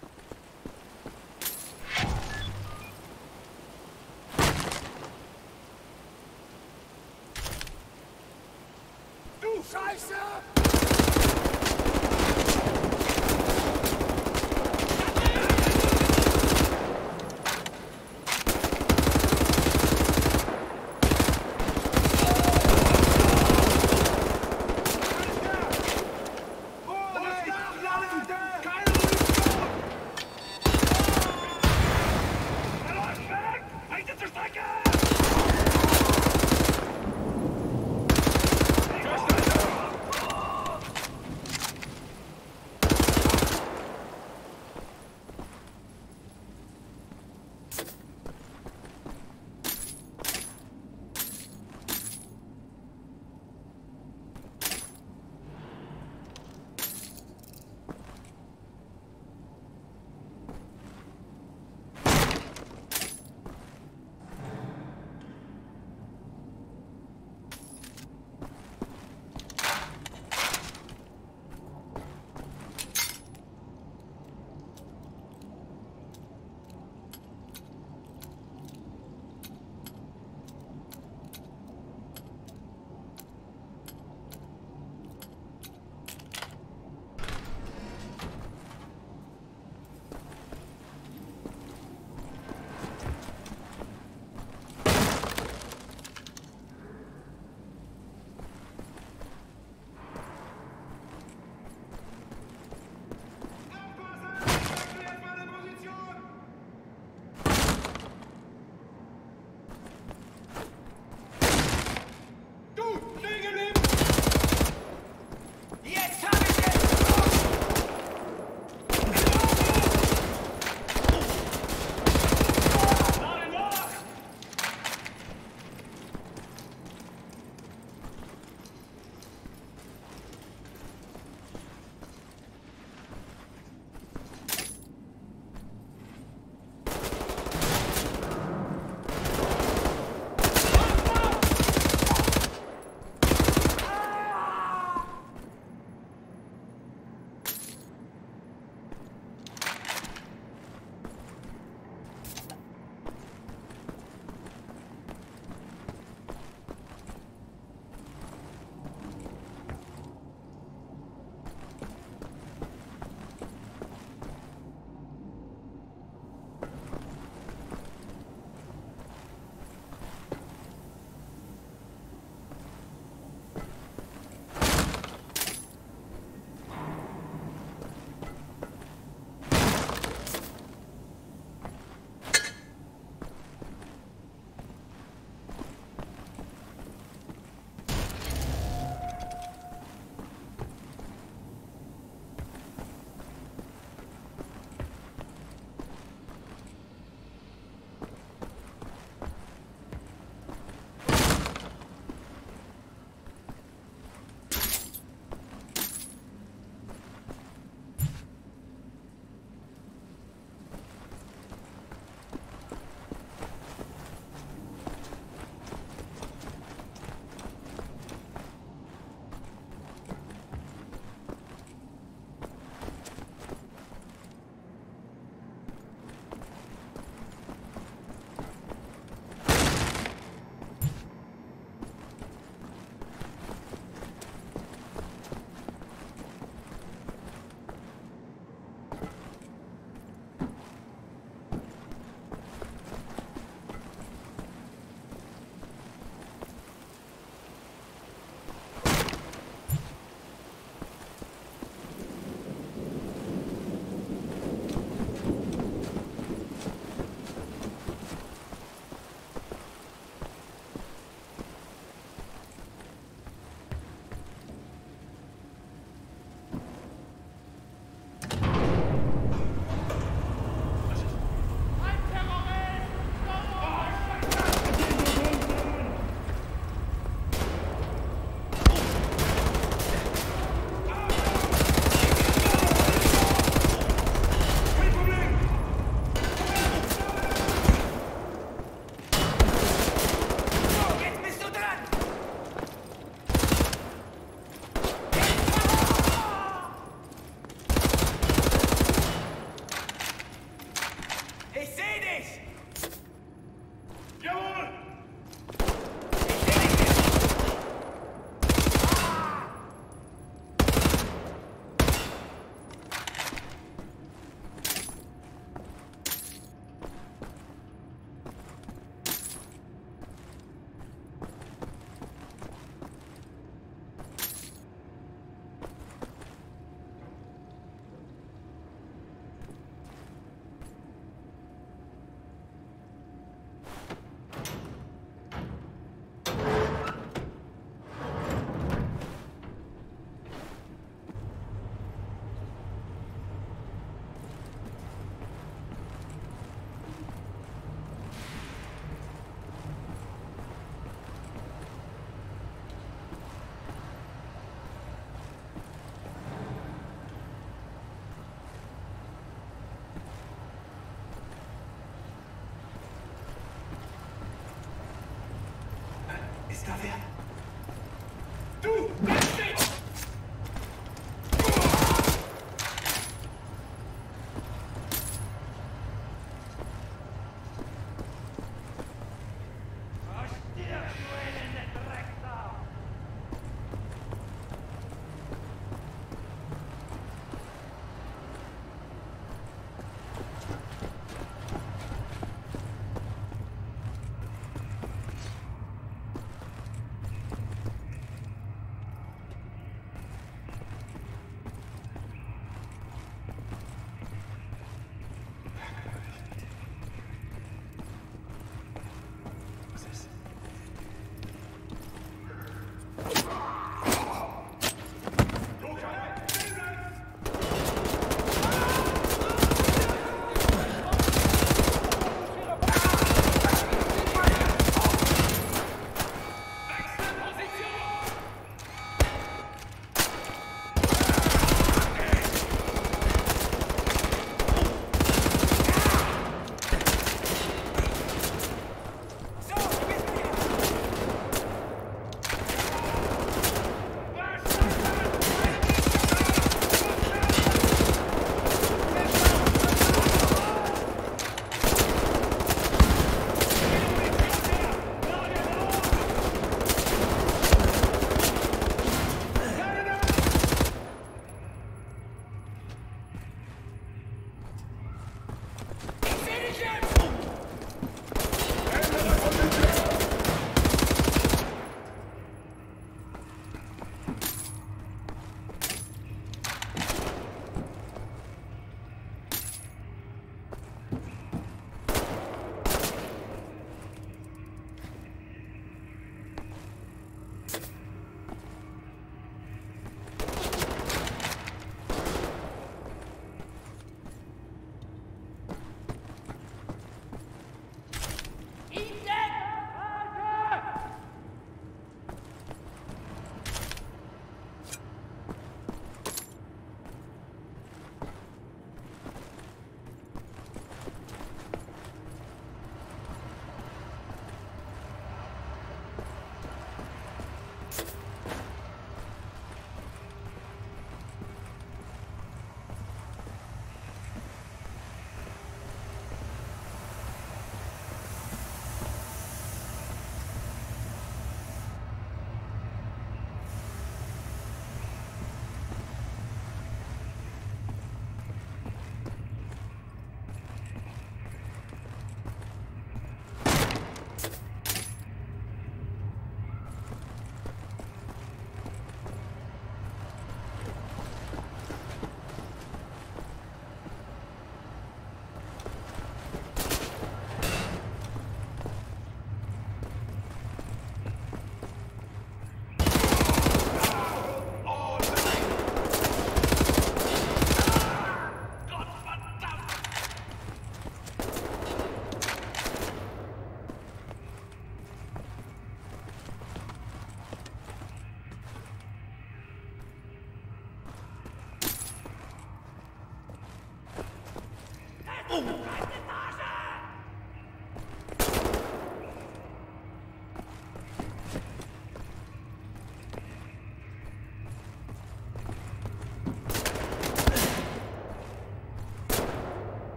Está fea.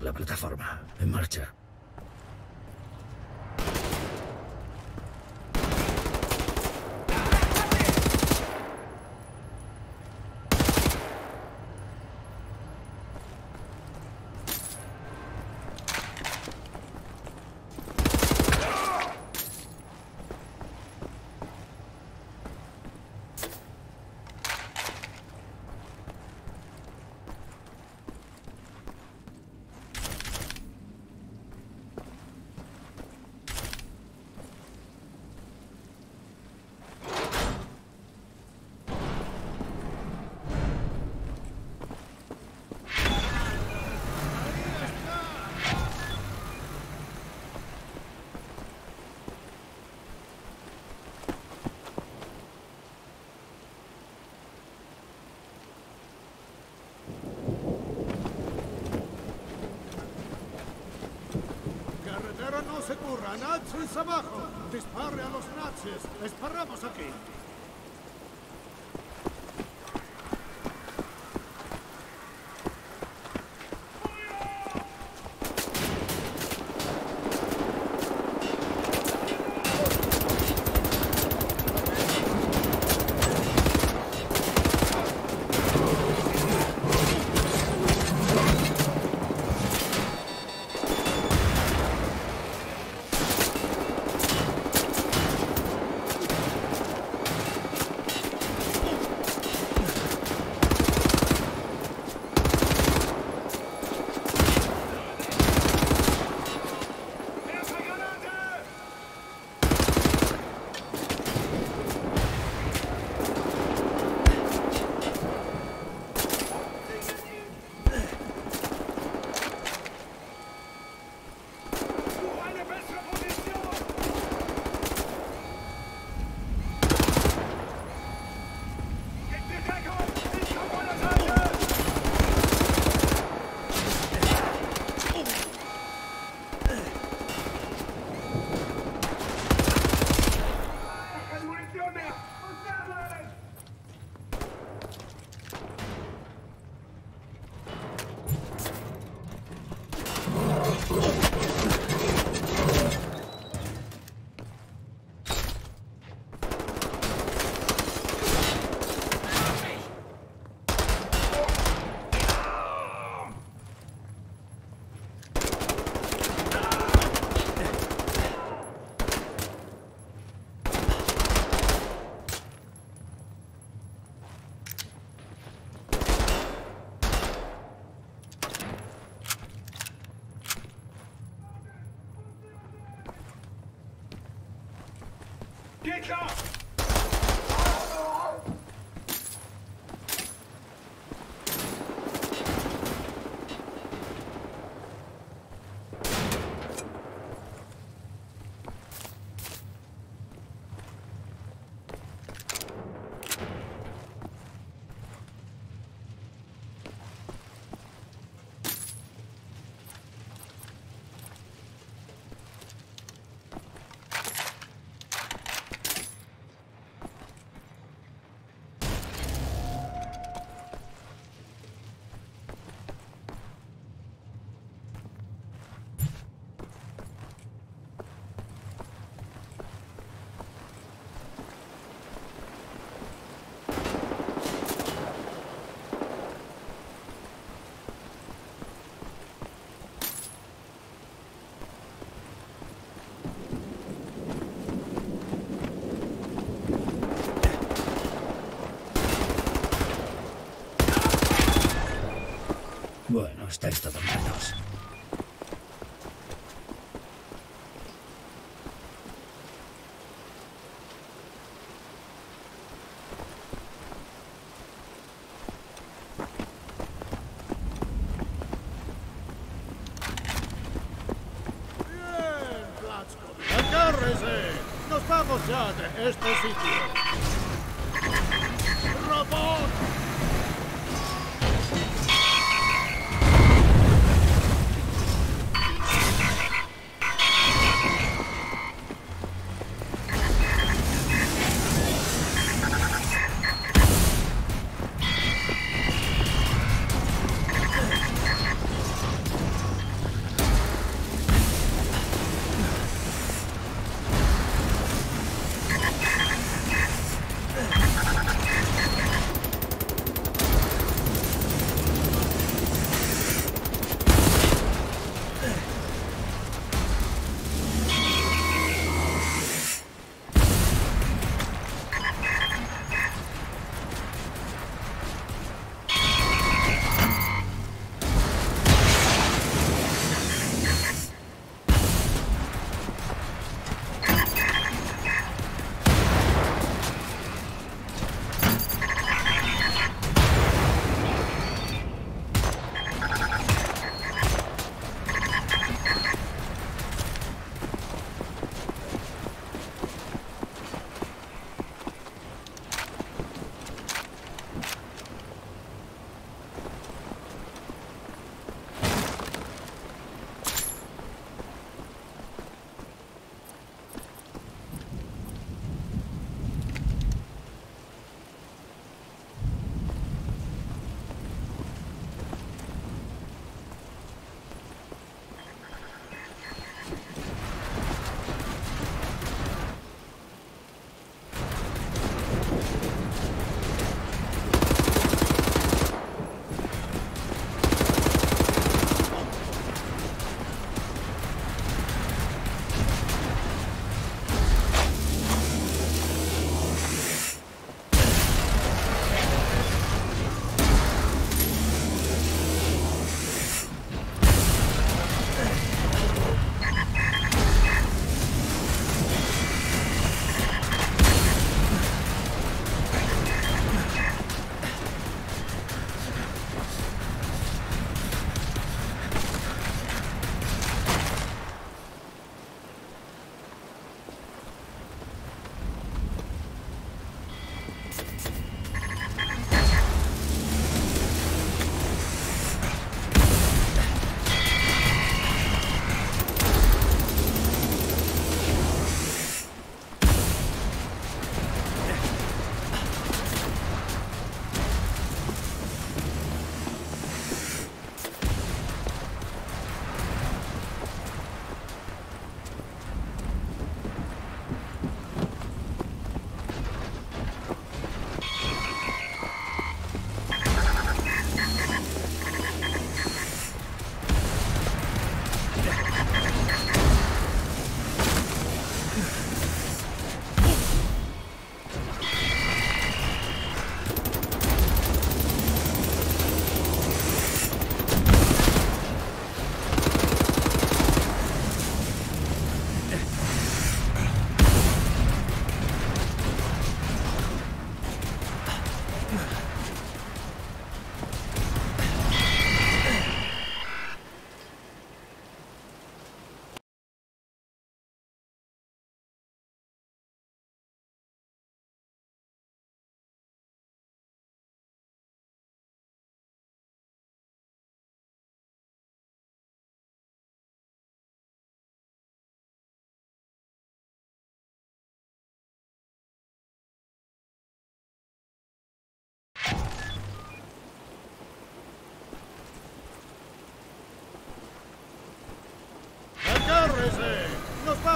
La plataforma. En marcha. No se curra. ¡Nazis abajo! ¡Dispare a los nazis! ¡Esparramos aquí! Estáis muertos. ¡Bien, Blazkowicz! ¡Agárrese! ¡Nos vamos ya de este sitio!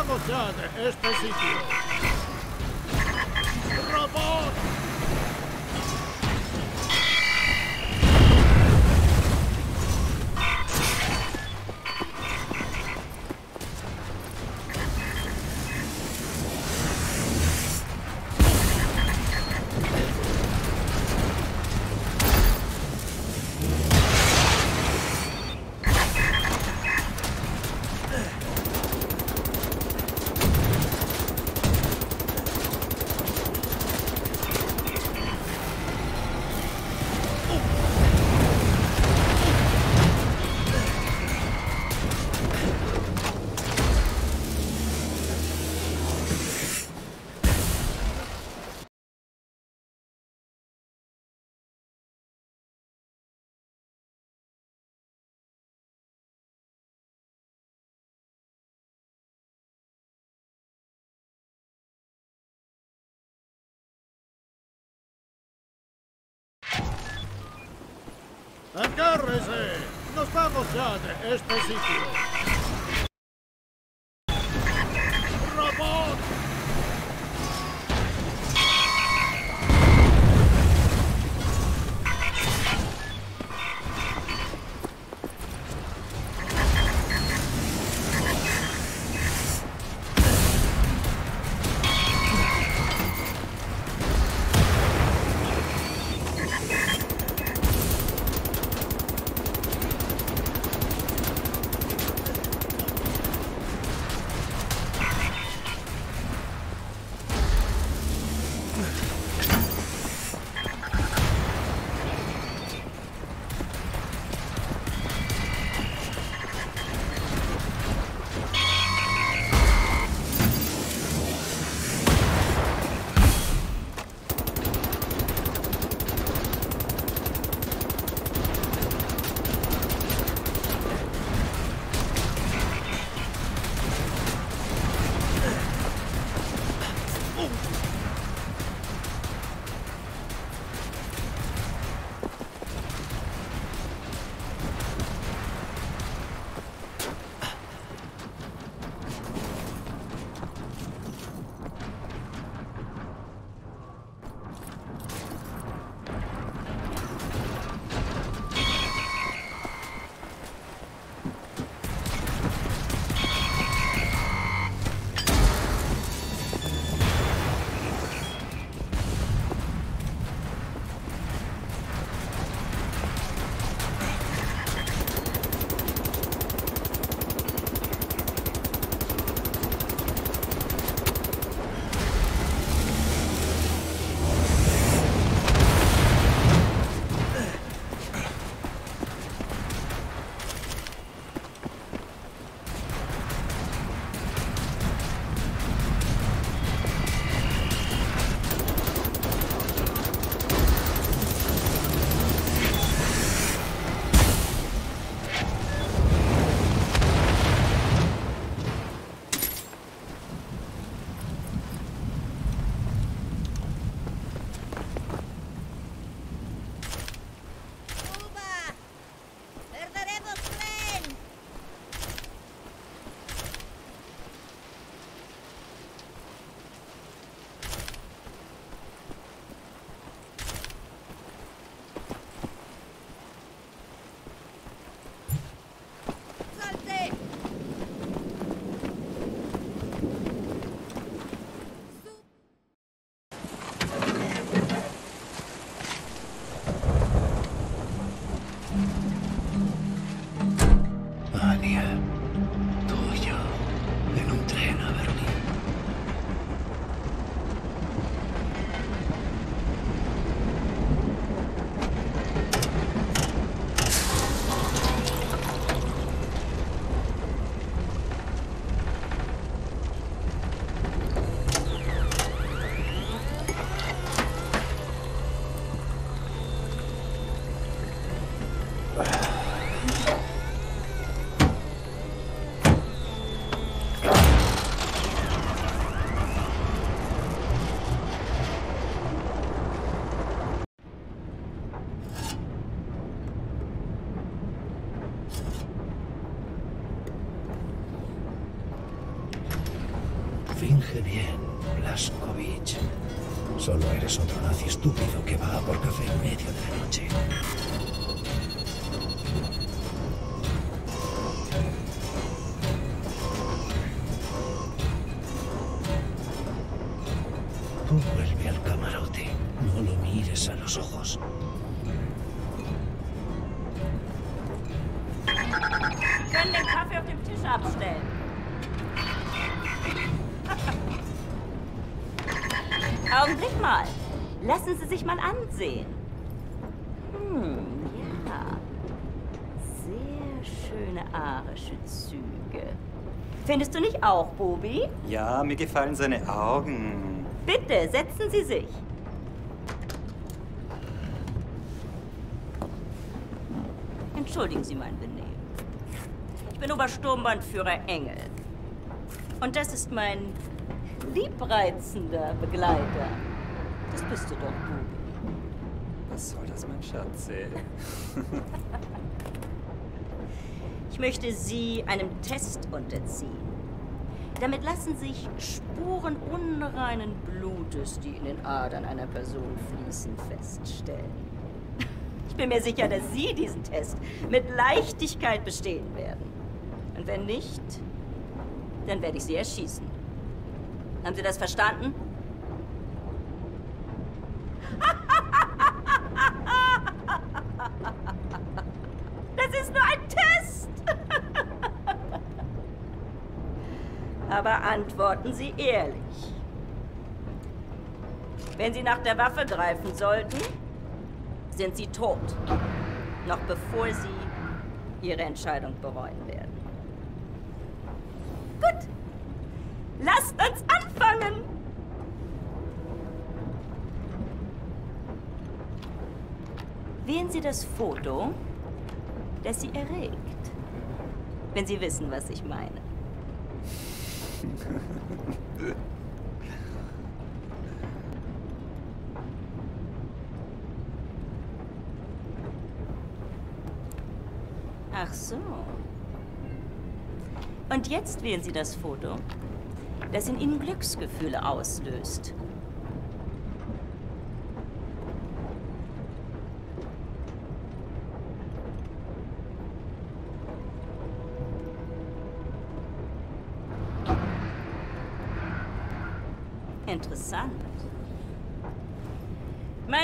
Vamos ya de este ¡Nos vamos ya de este sitio! Arische Züge. Findest du nicht auch, Bobi? Ja, mir gefallen seine Augen. Bitte, setzen Sie sich. Entschuldigen Sie mein Benehmen. Ich bin Obersturmbannführer Engel. Und das ist mein liebreizender Begleiter. Das bist du doch, Bubi. Was soll das, mein Schatz? [LAUGHS] Ich möchte Sie einem Test unterziehen. Damit lassen sich Spuren unreinen Blutes, die in den Adern einer Person fließen, feststellen. Ich bin mir sicher, dass Sie diesen Test mit Leichtigkeit bestehen werden. Und wenn nicht, dann werde ich Sie erschießen. Haben Sie das verstanden? Das ist nur ein Test! Aber antworten Sie ehrlich. Wenn Sie nach der Waffe greifen sollten, sind Sie tot. Noch bevor Sie Ihre Entscheidung bereuen werden. Gut. Lasst uns anfangen! Wählen Sie das Foto, das Sie erregt. Wenn Sie wissen, was ich meine. Ach so. Und jetzt wählen Sie das Foto, das in Ihnen Glücksgefühle auslöst.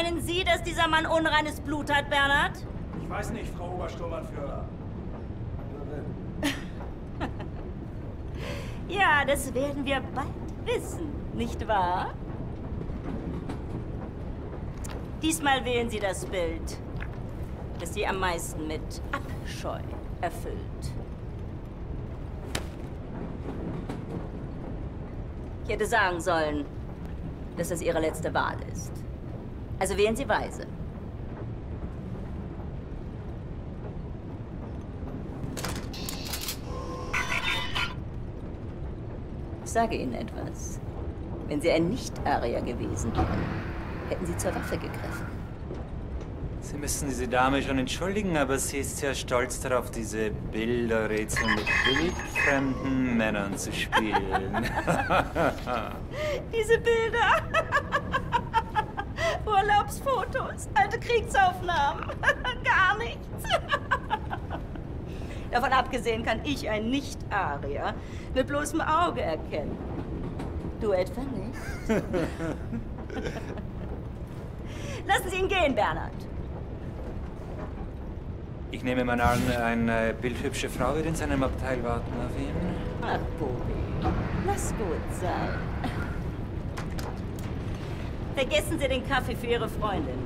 Meinen Sie, dass dieser Mann unreines Blut hat, Bernhard? Ich weiß nicht, Frau Obersturmbannführer. [LAUGHS] Ja, das werden wir bald wissen, nicht wahr? Diesmal wählen Sie das Bild, das Sie am meisten mit Abscheu erfüllt. Ich hätte sagen sollen, dass das Ihre letzte Wahl ist. Also wählen Sie weise. Ich sage Ihnen etwas. Wenn Sie ein Nicht-Arier gewesen wären, hätten Sie zur Waffe gegriffen. Sie müssen diese Dame schon entschuldigen, aber sie ist sehr stolz darauf, diese Bilderrätsel mit wildfremden Männern zu spielen. [LAUGHS] Diese Bilder. [LAUGHS] Urlaubsfotos, alte Kriegsaufnahmen. [LAUGHS] Gar nichts. [LAUGHS] Davon abgesehen kann ich ein Nicht-Arier mit bloßem Auge erkennen. Du etwa nicht? [LAUGHS] Lassen Sie ihn gehen, Bernhard. Ich nehme mal an, eine bildhübsche Frau wird in seinem Abteil warten auf ihn. Ach, Bobi, lass gut sein. Vergessen Sie den Kaffee für Ihre Freundin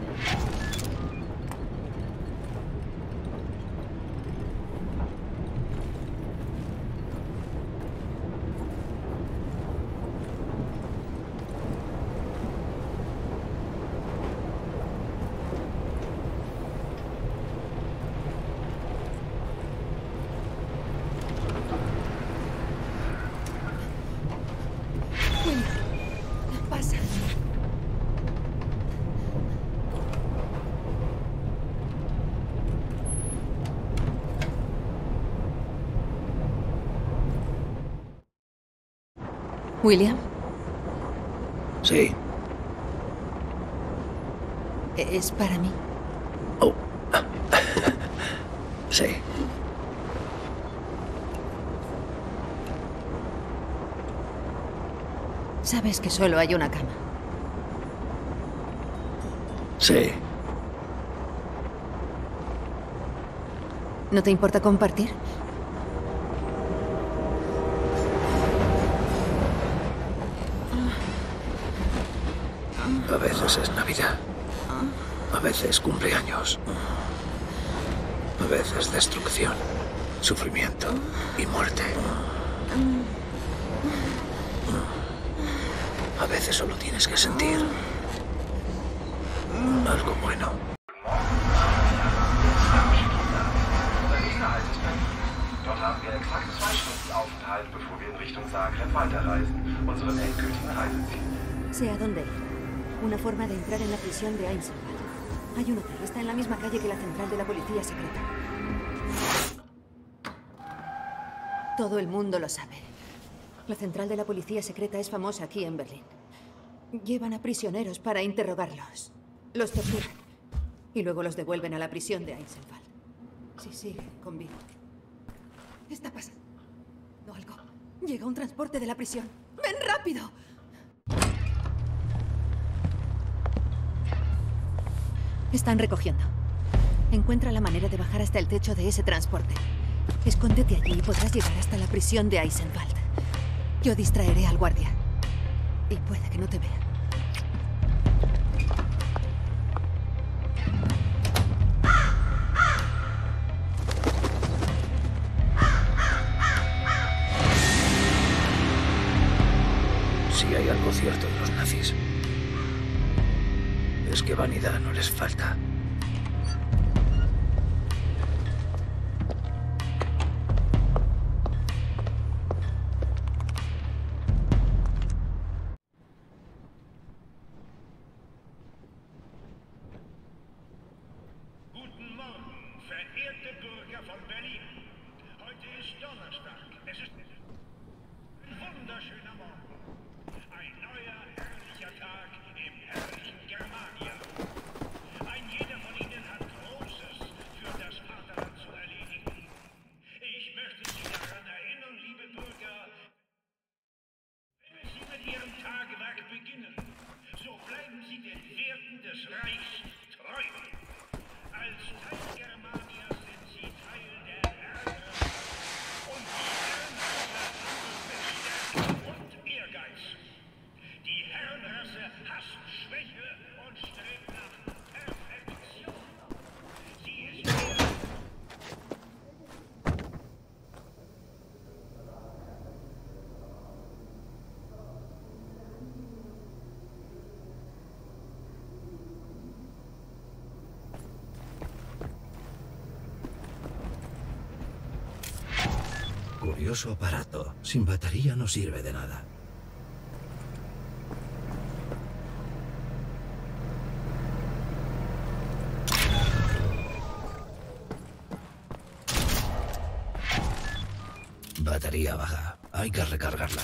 William, Sí. es para mí. [LAUGHS] Sí. Sabes que solo hay una cama. Sí. ¿No te importa compartir? Veces cumpleaños. A veces destrucción, sufrimiento y muerte. A veces solo tienes que sentir algo bueno. Sé a dónde ir. Una forma de entrar en la prisión de Eisenwald. Hay un hotel. Está en la misma calle que la central de la policía secreta. Todo el mundo lo sabe. La central de la policía secreta es famosa aquí en Berlín. Llevan a prisioneros para interrogarlos. Los torturan. Y luego los devuelven a la prisión de Eisenwald. Sí, sigue con vida. Está pasando algo. Llega un transporte de la prisión. ¡Ven rápido! Están recogiendo. Encuentra la manera de bajar hasta el techo de ese transporte. Escóndete allí y podrás llegar hasta la prisión de Eisenwald. Yo distraeré al guardia. Y puede que no te vea. Vanidad no les falta. Curioso aparato. Sin batería no sirve de nada. Batería baja. Hay que recargarla.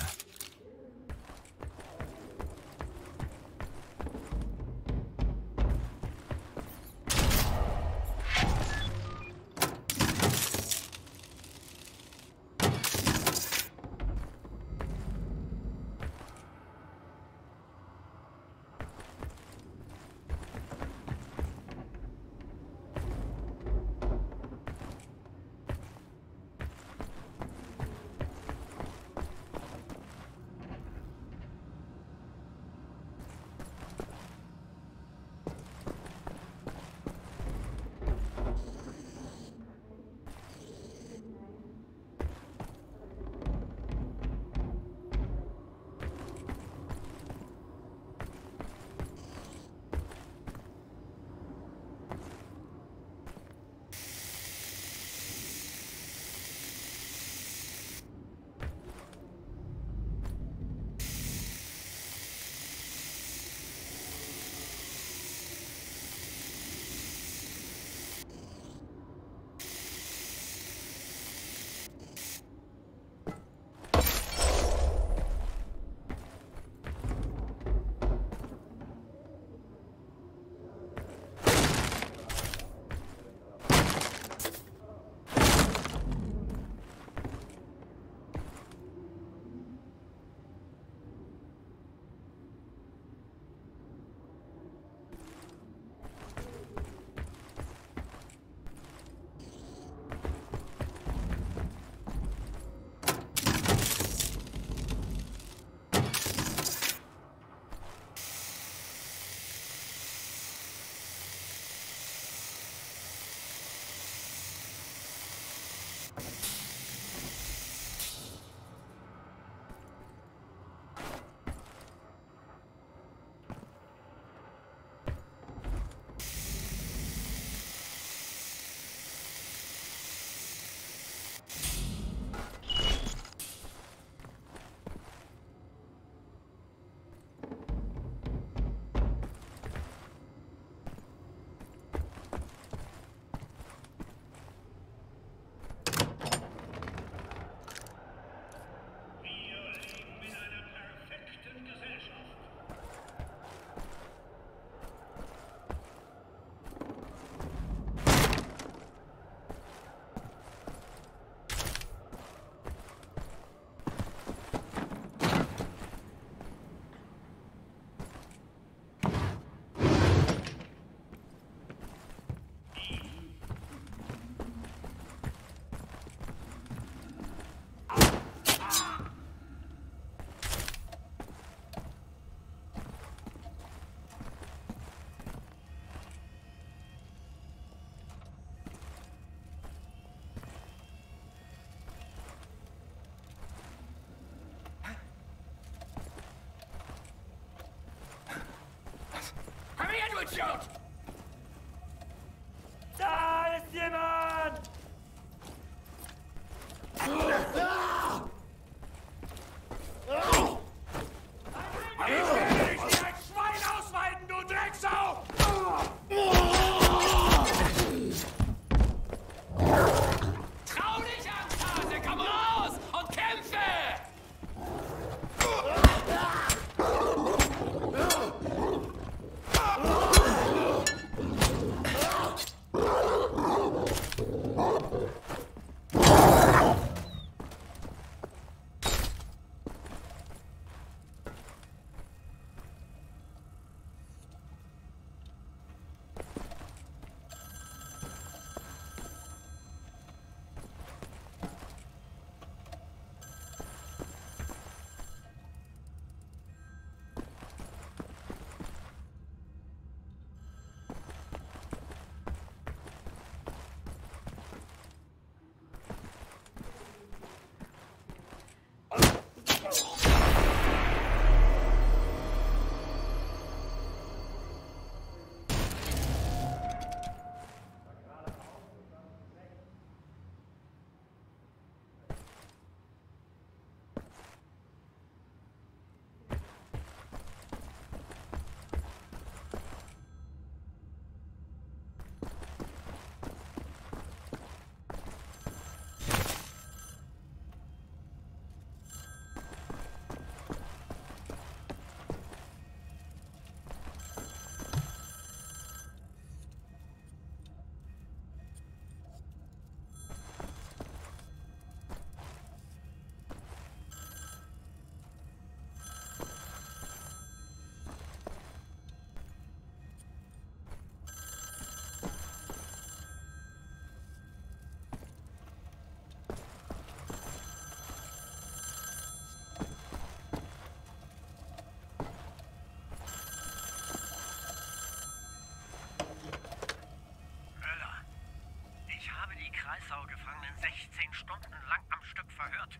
Breisau-Gefangenen 16 Stunden lang am Stück verhört.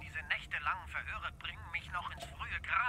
Diese nächtelangen Verhöre bringen mich noch ins frühe Grab.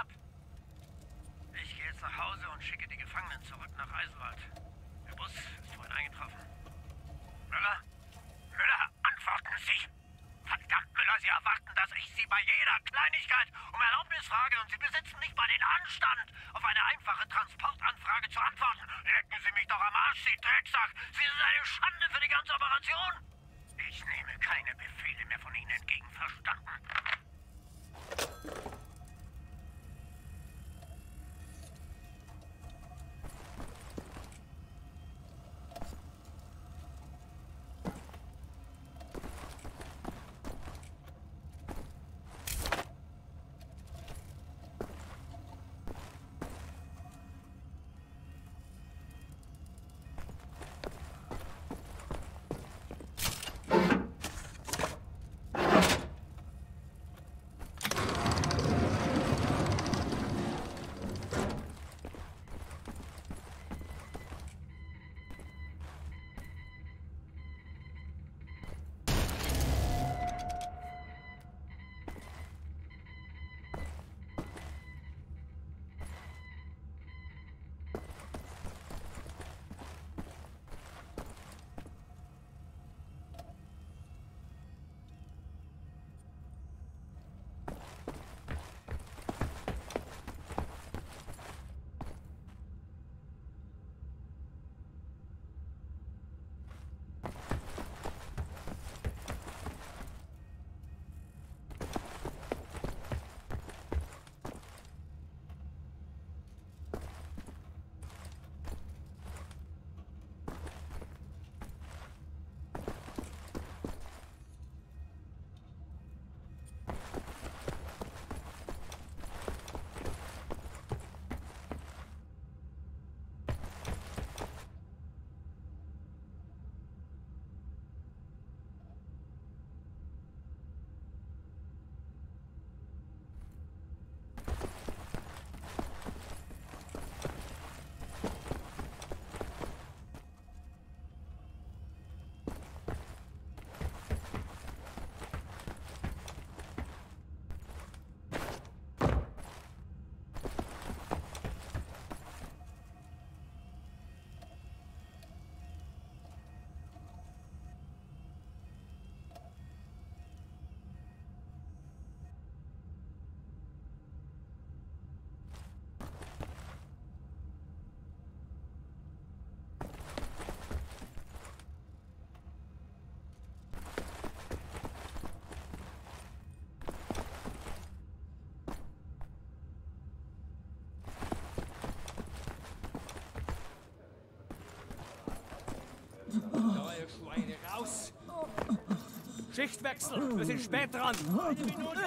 Schichtwechsel, wir sind spät dran. Eine Minute.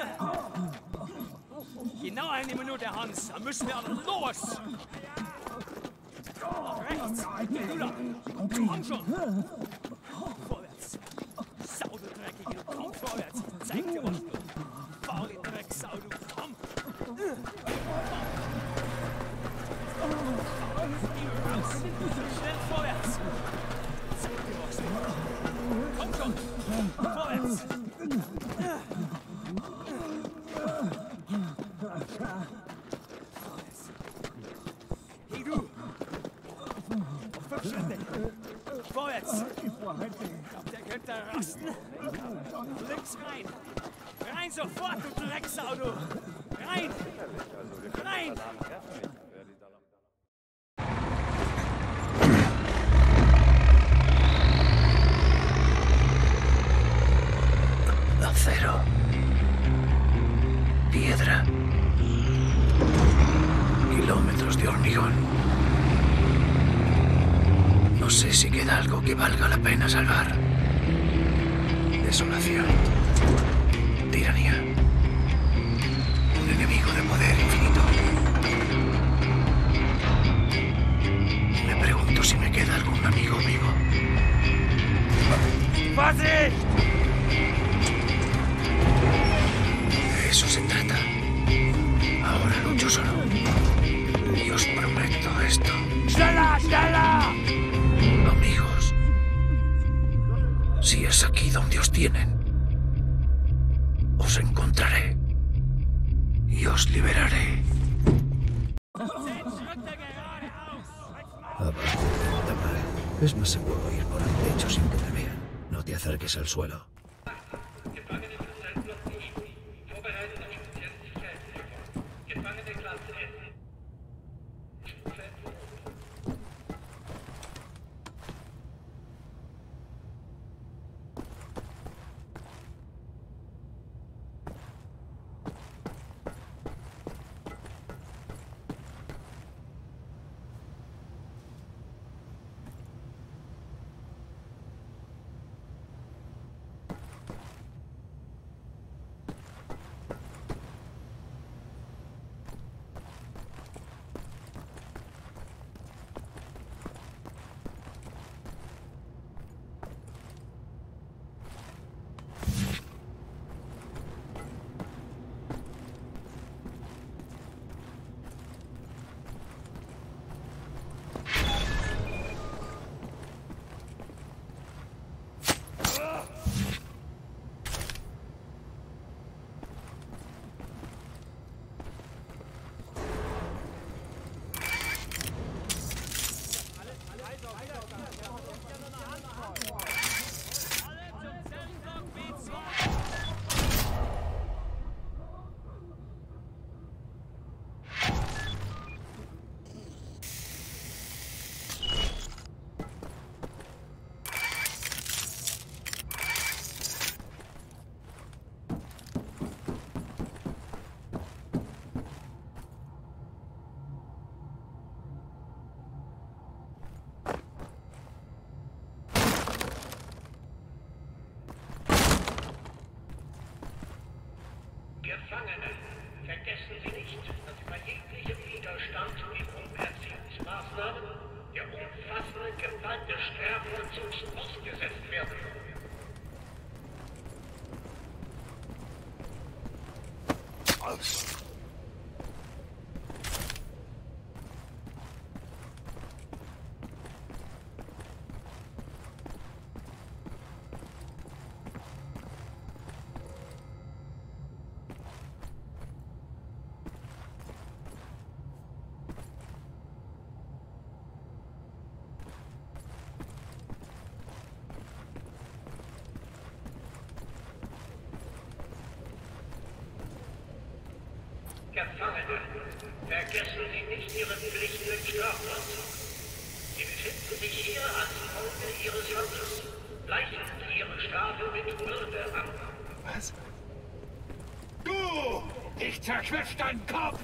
Genau eine Minute, Hans. Da müssen wir aber los. Nach rechts, Komm schon. Acerques al suelo. Gefangene, vergessen Sie nicht Ihre Pflichten im Strafvollzug. Sie befinden sich hier als Folge Ihres Handelns. Gleichen Sie Ihre Strafe mit Würde an. Was? Du! Ich zerquetsch deinen Kopf!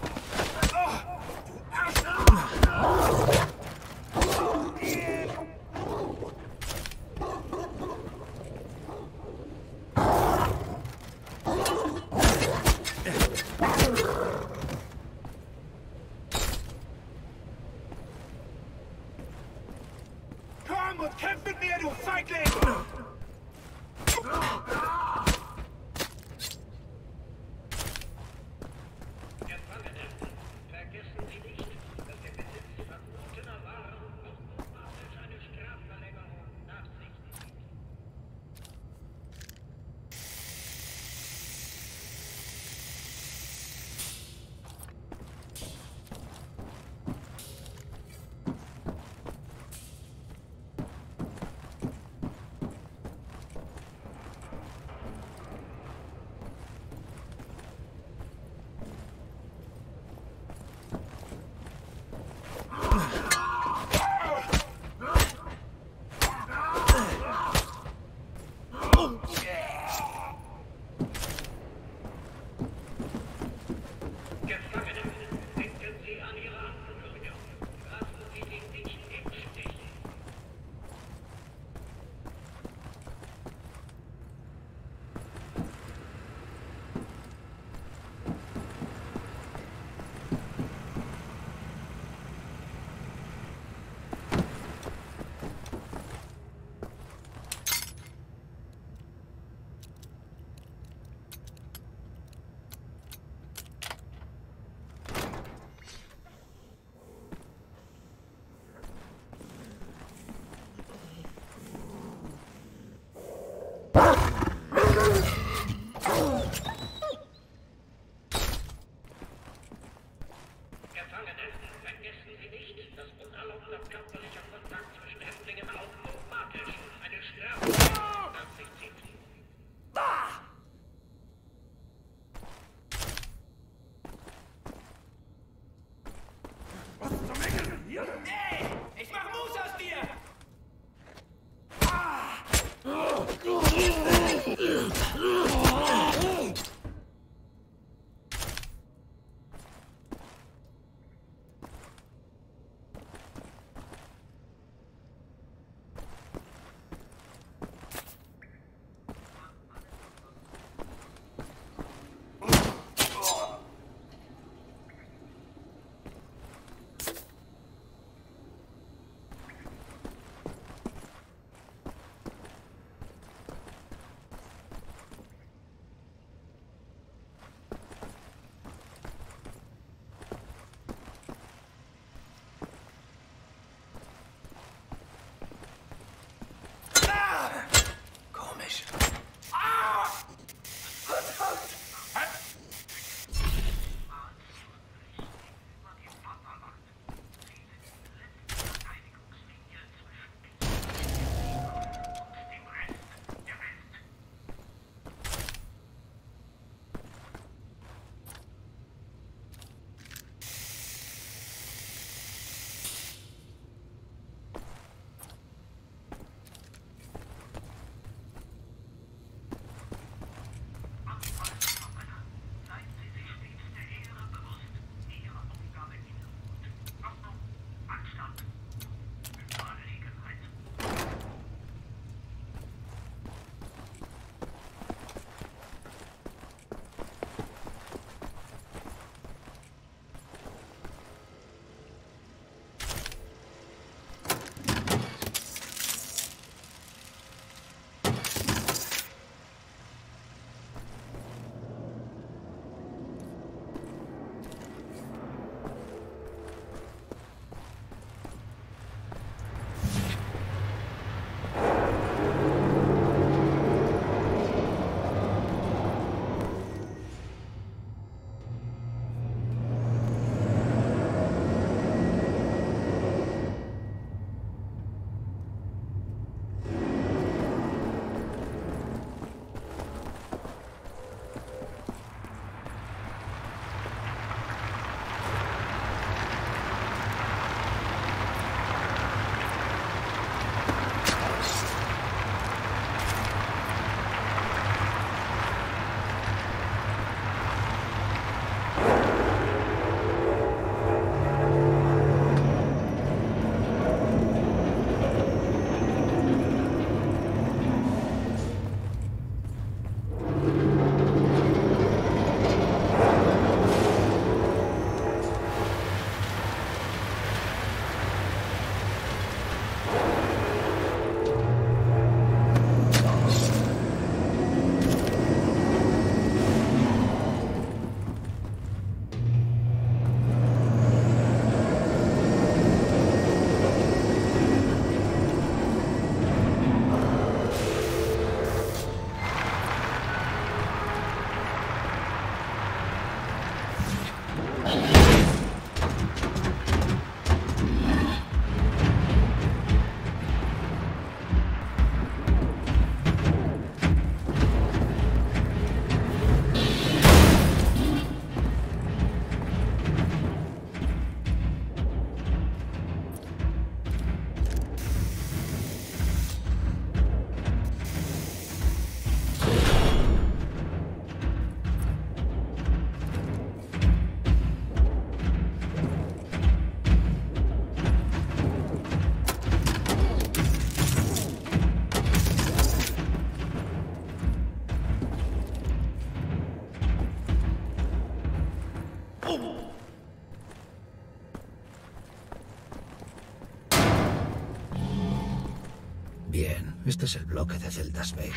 Es el bloque de celdas B.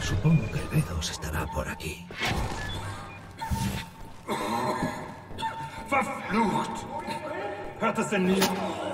Supongo que el B2 estará por aquí. Verflucht! Hört es denn nie?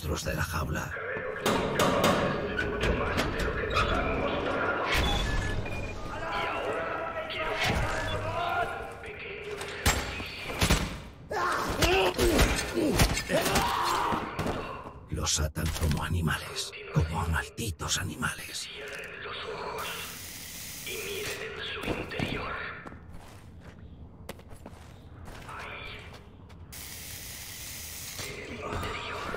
De la jaula. Los atan como animales, como malditos animales. los ojos y miren en su interior. Ahí. En el interior.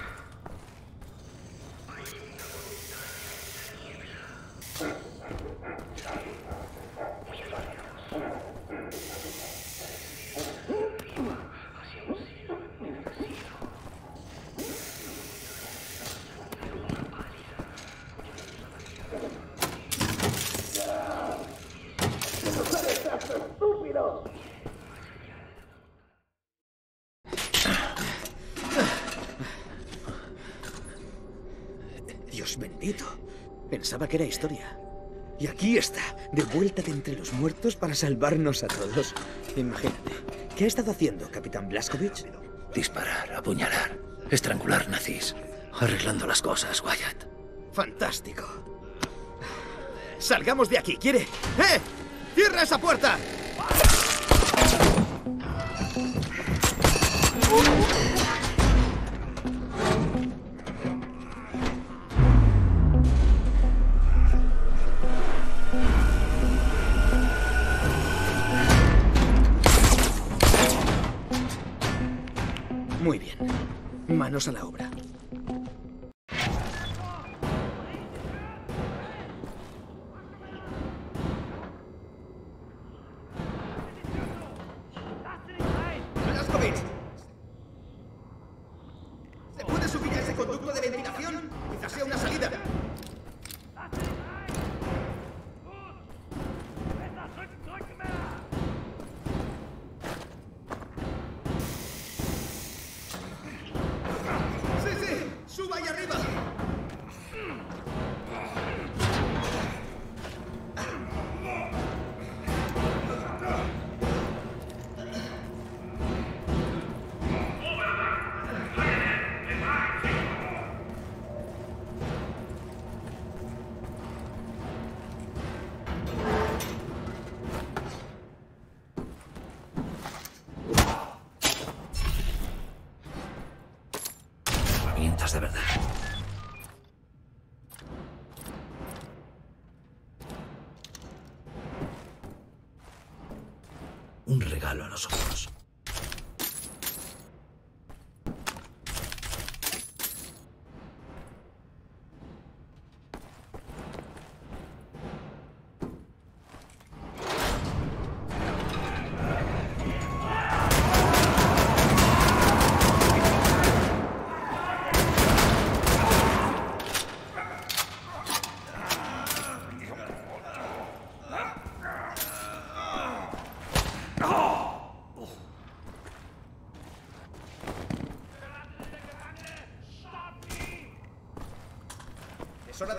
Hay una montaña de niebla. Muy lejos. Hacia un cielo ennegrecido. estúpido! Dios bendito. Pensaba que era historia. Y aquí está, de vuelta de entre los muertos para salvarnos a todos. Imagínate. ¿Qué ha estado haciendo, Capitán Blaskovich? Disparar, apuñalar, estrangular nazis. Arreglando las cosas, Wyatt. Fantástico. Salgamos de aquí, ¿quiere? ¡Eh! ¡Cierra esa puerta! Muy bien. Manos a la obra.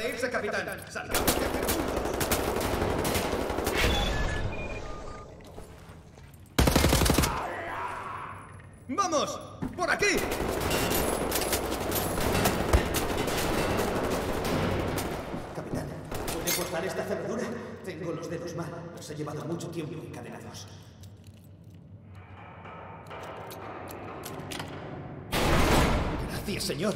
De irse, capitán. Salgamos de aquí juntos. ¡Vamos! ¡Por aquí! Capitán, ¿puede cortar esta cerradura? Tengo los dedos mal. Nos ha llevado mucho tiempo encadenados. Gracias, señor.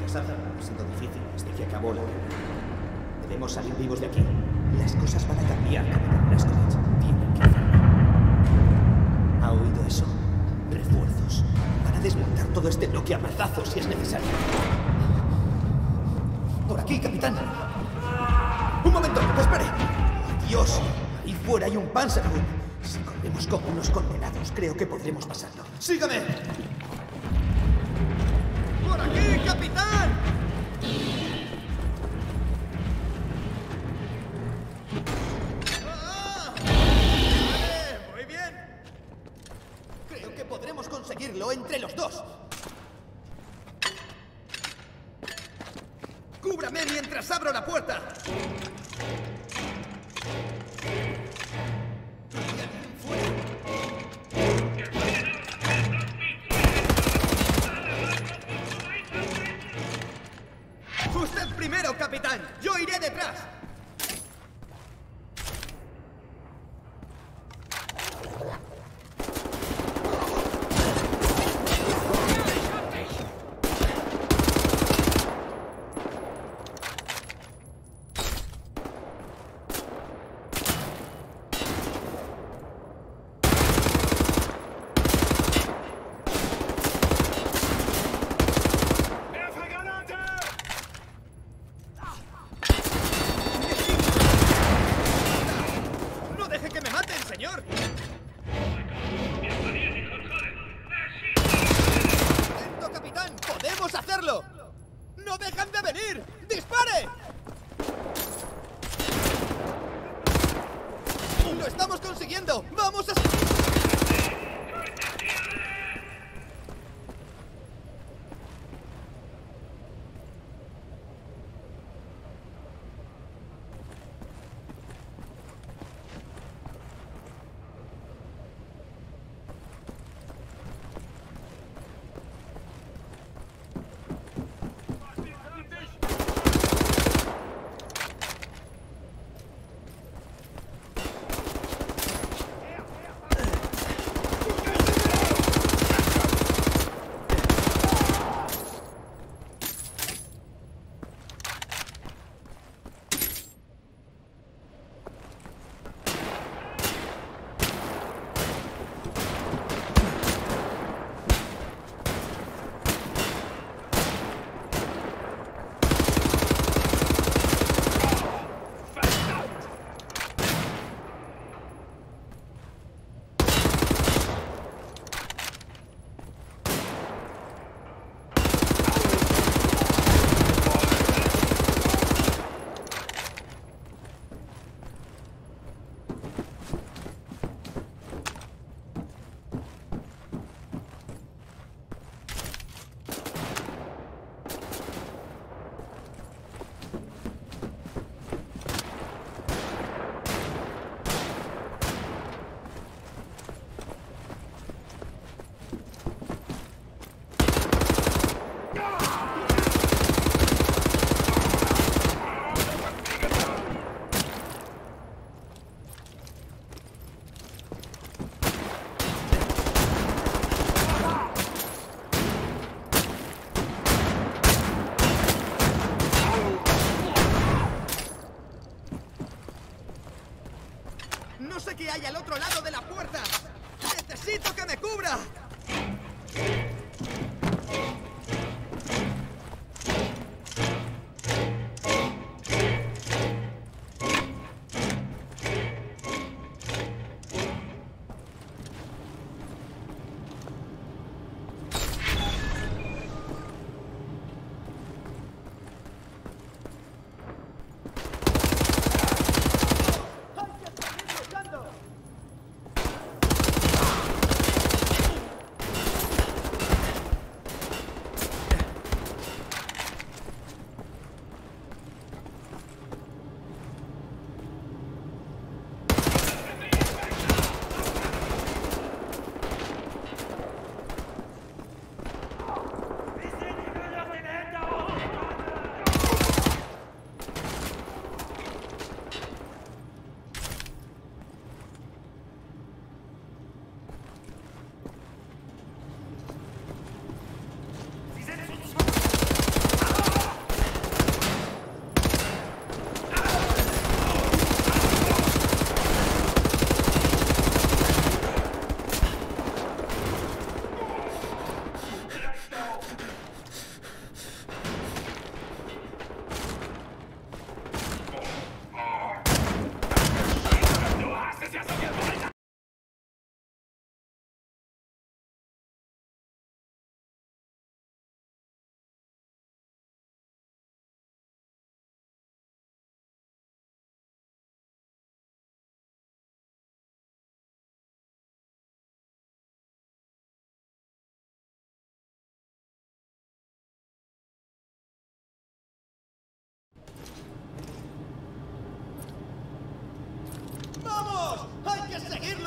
Ya saben, ha sido difícil desde que acabó la guerra. Debemos salir vivos de aquí. Las cosas van a cambiar, capitán Blaskovich. Tienen que hacerlo. ¿Ha oído eso? Refuerzos. Van a desmontar todo este bloque a mazazos si es necesario. Por aquí, capitán. ¡Un momento! ¡Espere! ¡Oh, Dios! Ahí fuera hay un Panzerhund. Si corremos como unos condenados, creo que podremos pasarlo. ¡Sígame! ¡Por aquí, capitán!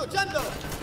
Que seguir luchando!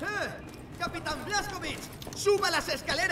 ¡Eh! ¡Capitán Blaskovic! ¡Suba las escaleras!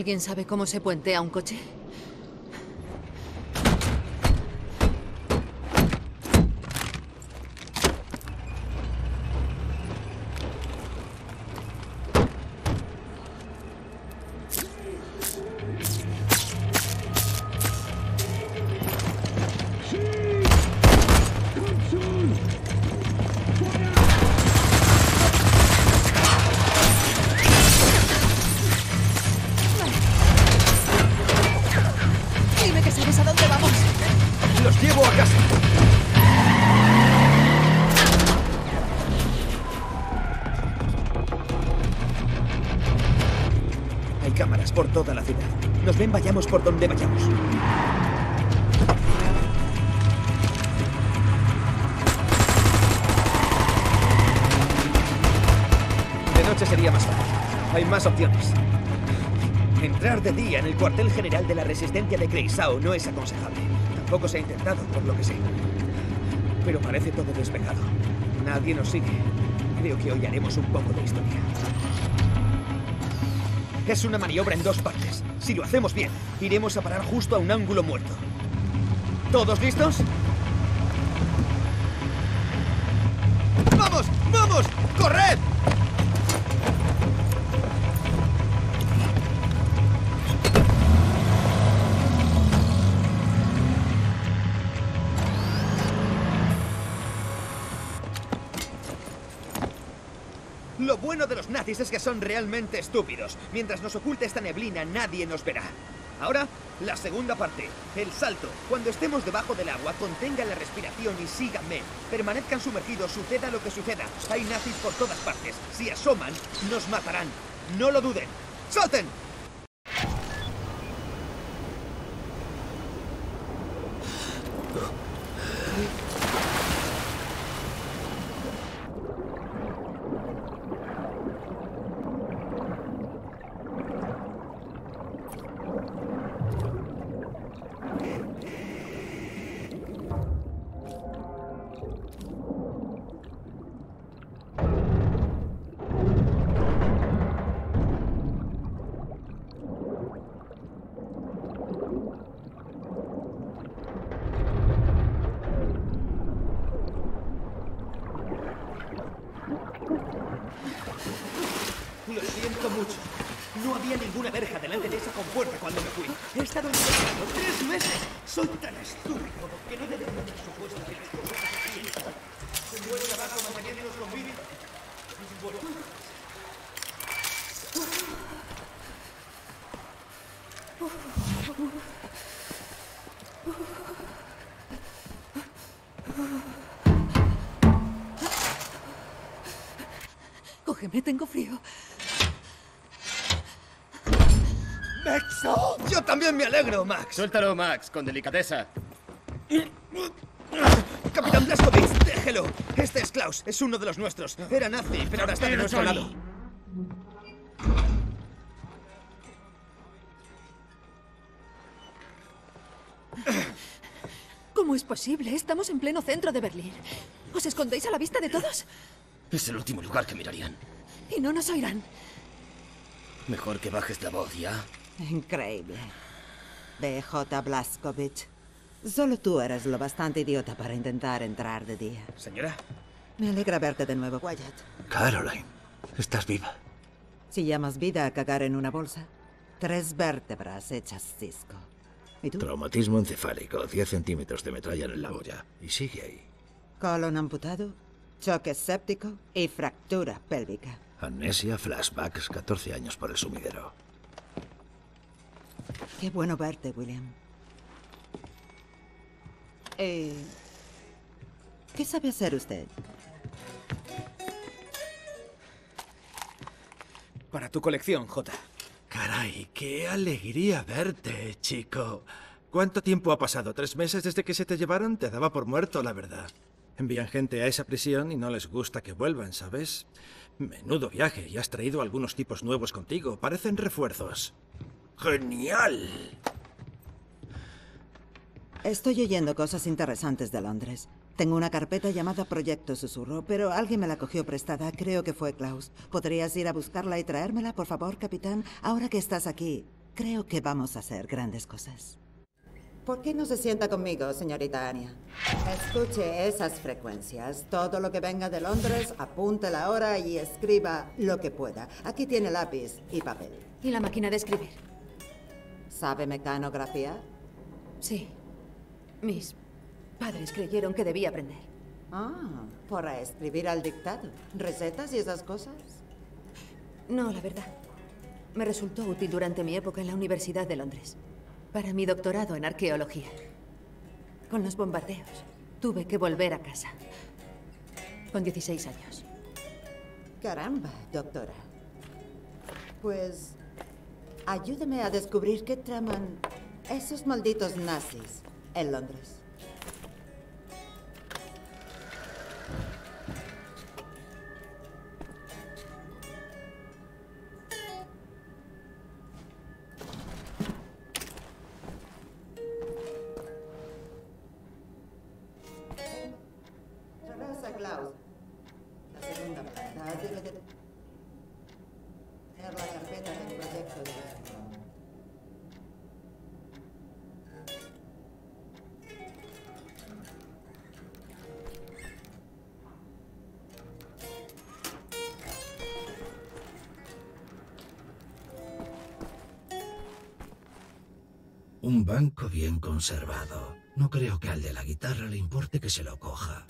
¿Alguien sabe cómo se puentea un coche? La resistencia de Kreisau no es aconsejable. Tampoco se ha intentado, por lo que sé. Pero parece todo despejado. Nadie nos sigue. Creo que hoy haremos un poco de historia. Es una maniobra en dos partes. Si lo hacemos bien, iremos a parar justo a un ángulo muerto. ¿Todos listos? Es que son realmente estúpidos. Mientras nos oculte esta neblina, nadie nos verá. Ahora, la segunda parte, el salto. Cuando estemos debajo del agua, contengan la respiración y síganme. Permanezcan sumergidos, suceda lo que suceda. Hay nazis por todas partes. Si asoman, nos matarán. No lo duden. ¡Salten! He estado investigando tres meses. Soy tan estúpido que no debería haber supuesto que las cosas aquí. En buen trabajo manteniéndonos con vida. Cógeme, tengo frío. Yo también me alegro, Max. Suéltalo, Max, con delicadeza. Capitán Blaskovic, déjelo. Este es Klaus, es uno de los nuestros. Era nazi, pero ahora está de nuestro lado. ¿Cómo es posible? Estamos en pleno centro de Berlín. ¿Os escondéis a la vista de todos? Es el último lugar que mirarían. Y no nos oirán. Mejor que bajes la voz, ¿ya? [LAUGHS] Increíble. BJ Blaskovic. Solo tú eres lo bastante idiota para intentar entrar de día. Señora. Me alegra verte de nuevo, Wyatt. Caroline, estás viva. Si llamas vida a cagar en una bolsa, tres vértebras hechas cisco. ¿Y tú? Traumatismo encefálico, 10 centímetros de metralla en la olla. Y sigue ahí. Colon amputado, choque séptico y fractura pélvica. Amnesia, flashbacks, 14 años por el sumidero. Qué bueno verte, William. Eh, ¿Qué sabe hacer usted? Para tu colección, J. Caray, qué alegría verte, chico. ¿Cuánto tiempo ha pasado? ¿Tres meses desde que se te llevaron? Te daba por muerto, la verdad. Envían gente a esa prisión y no les gusta que vuelvan, ¿sabes? Menudo viaje, y has traído algunos tipos nuevos contigo. Parecen refuerzos. ¡Genial! Estoy oyendo cosas interesantes de Londres. Tengo una carpeta llamada Proyecto Susurro, pero alguien me la cogió prestada. Creo que fue Klaus. ¿Podrías ir a buscarla y traérmela, por favor, capitán? Ahora que estás aquí, creo que vamos a hacer grandes cosas. ¿Por qué no se sienta conmigo, señorita Anya? Escuche esas frecuencias. Todo lo que venga de Londres, apunte la hora y escriba lo que pueda. Aquí tiene lápiz y papel. ¿Y la máquina de escribir? ¿Sabe mecanografía? Sí. Mis padres creyeron que debía aprender. Ah, para escribir al dictado. ¿Recetas y esas cosas? No, la verdad. Me resultó útil durante mi época en la Universidad de Londres. Para mi doctorado en arqueología. Con los bombardeos, tuve que volver a casa. Con 16 años. Caramba, doctora. Pues ayúdeme a descubrir qué traman esos malditos nazis en Londres. Conservado. No creo que al de la guitarra le importe que se lo coja.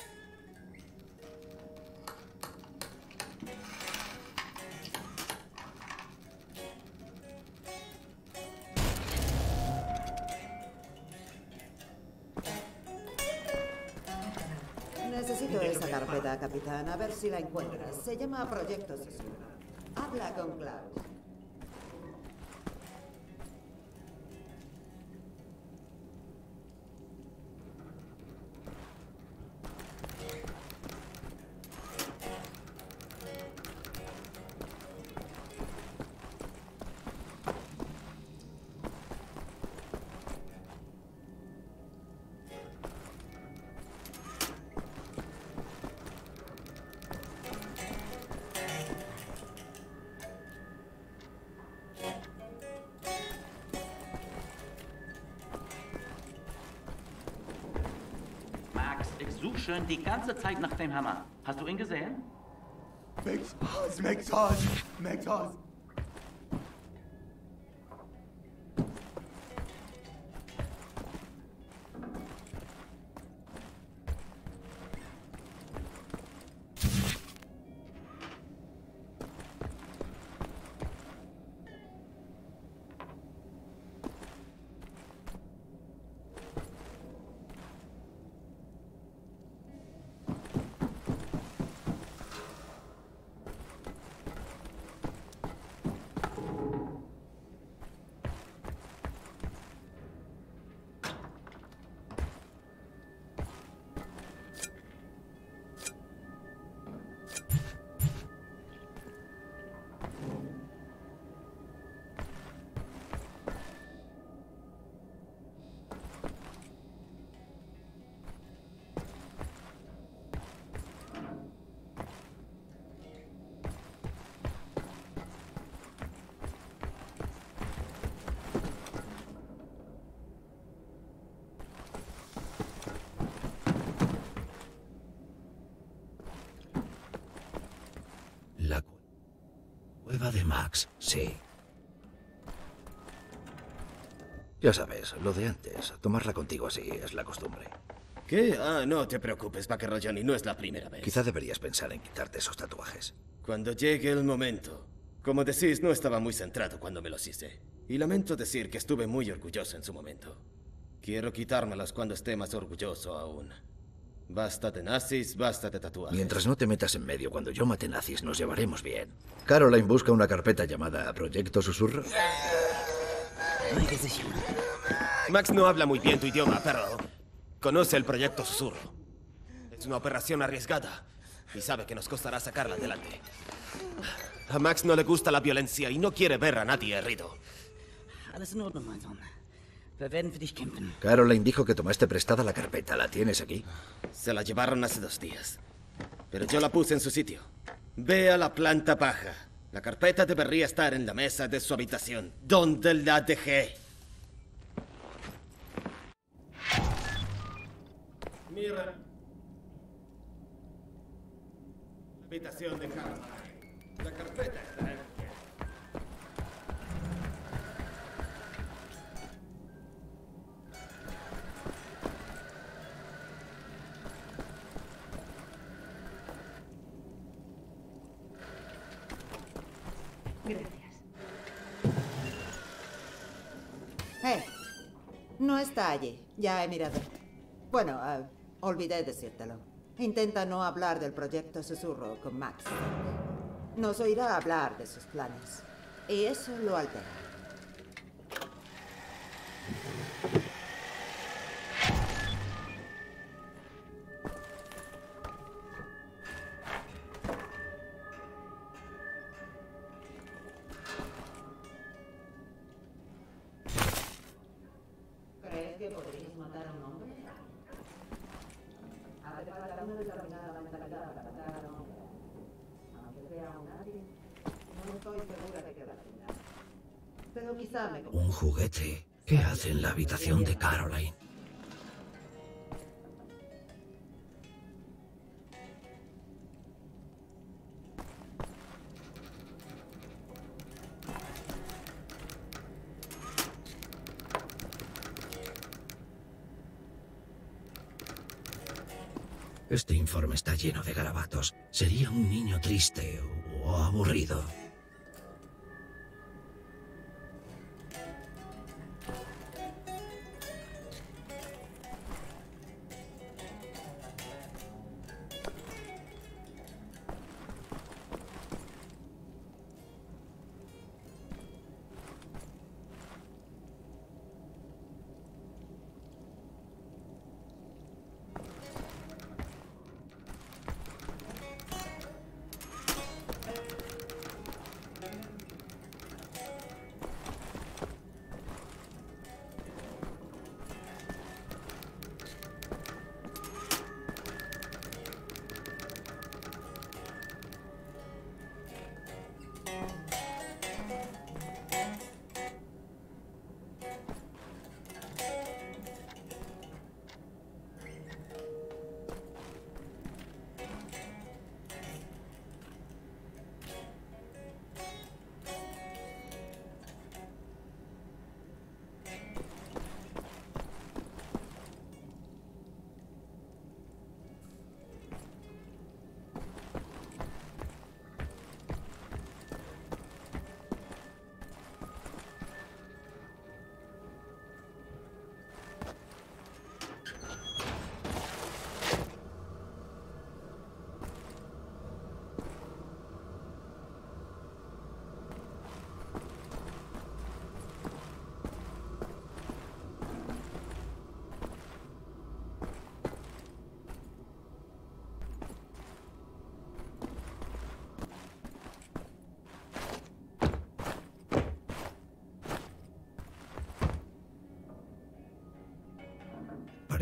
Necesito esa carpeta, capitán. A ver si la encuentras. Se llama Proyecto Susurro. Habla con Klaus. schön die ganze Zeit nach dem Hammer. Hast du ihn gesehen? Max Haas, Max Haas, Max Haas. Sí. Ya sabes, lo de antes. Tomarla contigo así es la costumbre. ¿Qué? Ah, no te preocupes, vaquero Johnny, no es la primera vez. Quizá deberías pensar en quitarte esos tatuajes. Cuando llegue el momento. Como decís, no estaba muy centrado cuando me los hice. Y lamento decir que estuve muy orgulloso en su momento. Quiero quitármelos cuando esté más orgulloso aún. Basta de nazis, basta de tatuajes. Mientras no te metas en medio cuando yo mate nazis, nos llevaremos bien. Caroline busca una carpeta llamada Proyecto Susurro. Max no habla muy bien tu idioma, pero conoce el proyecto Susurro. Es una operación arriesgada y sabe que nos costará sacarla adelante. A Max no le gusta la violencia y no quiere ver a nadie herido. Wir werden für dich kämpfen. Caroline dijo que tomaste prestada la carpeta. ¿La tienes aquí? Se la llevaron hace dos días. Pero yo la puse en su sitio. Ve a la planta baja. La carpeta debería estar en la mesa de su habitación. ¿Dónde la dejé? Mira. La habitación de Caroline. La carpeta está ahí. Eh, no está allí. Ya he mirado. Bueno, ah, olvidé decírtelo. Intenta no hablar del proyecto Susurro con Max. Nos oirá hablar de sus planes. Y eso lo altera. Habitación de Caroline? Este informe está lleno de garabatos. Sería un niño triste o aburrido.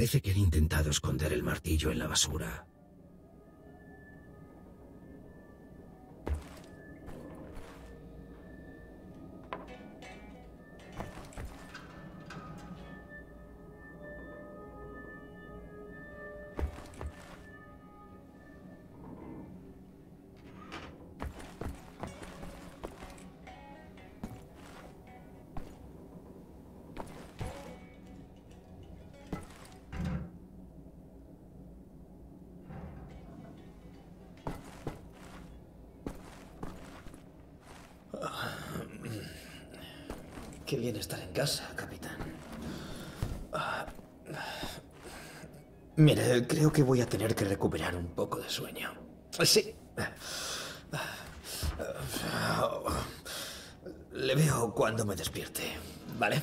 Parece que han intentado esconder el martillo en la basura. Bien estar en casa, capitán. Ah. Mire, creo que voy a tener que recuperar un poco de sueño. Sí. Le veo cuando me despierte, ¿vale?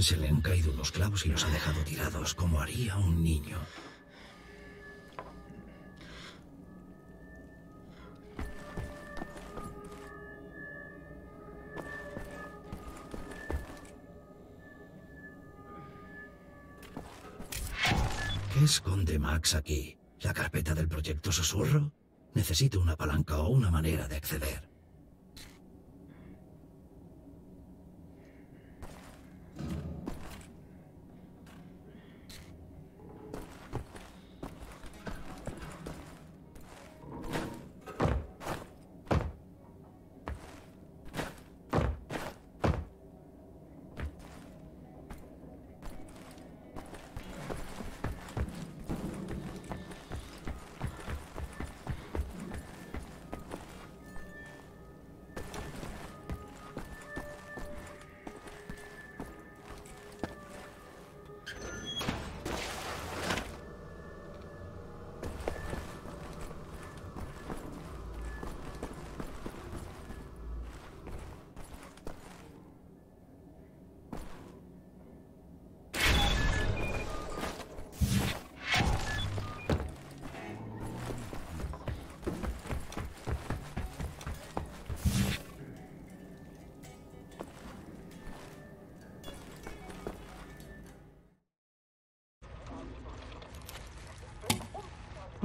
Se le han caído unos clavos y los ha dejado tirados, como haría un niño. ¿Qué esconde Max aquí? ¿La carpeta del proyecto Susurro? Necesito una palanca o una manera de acceder.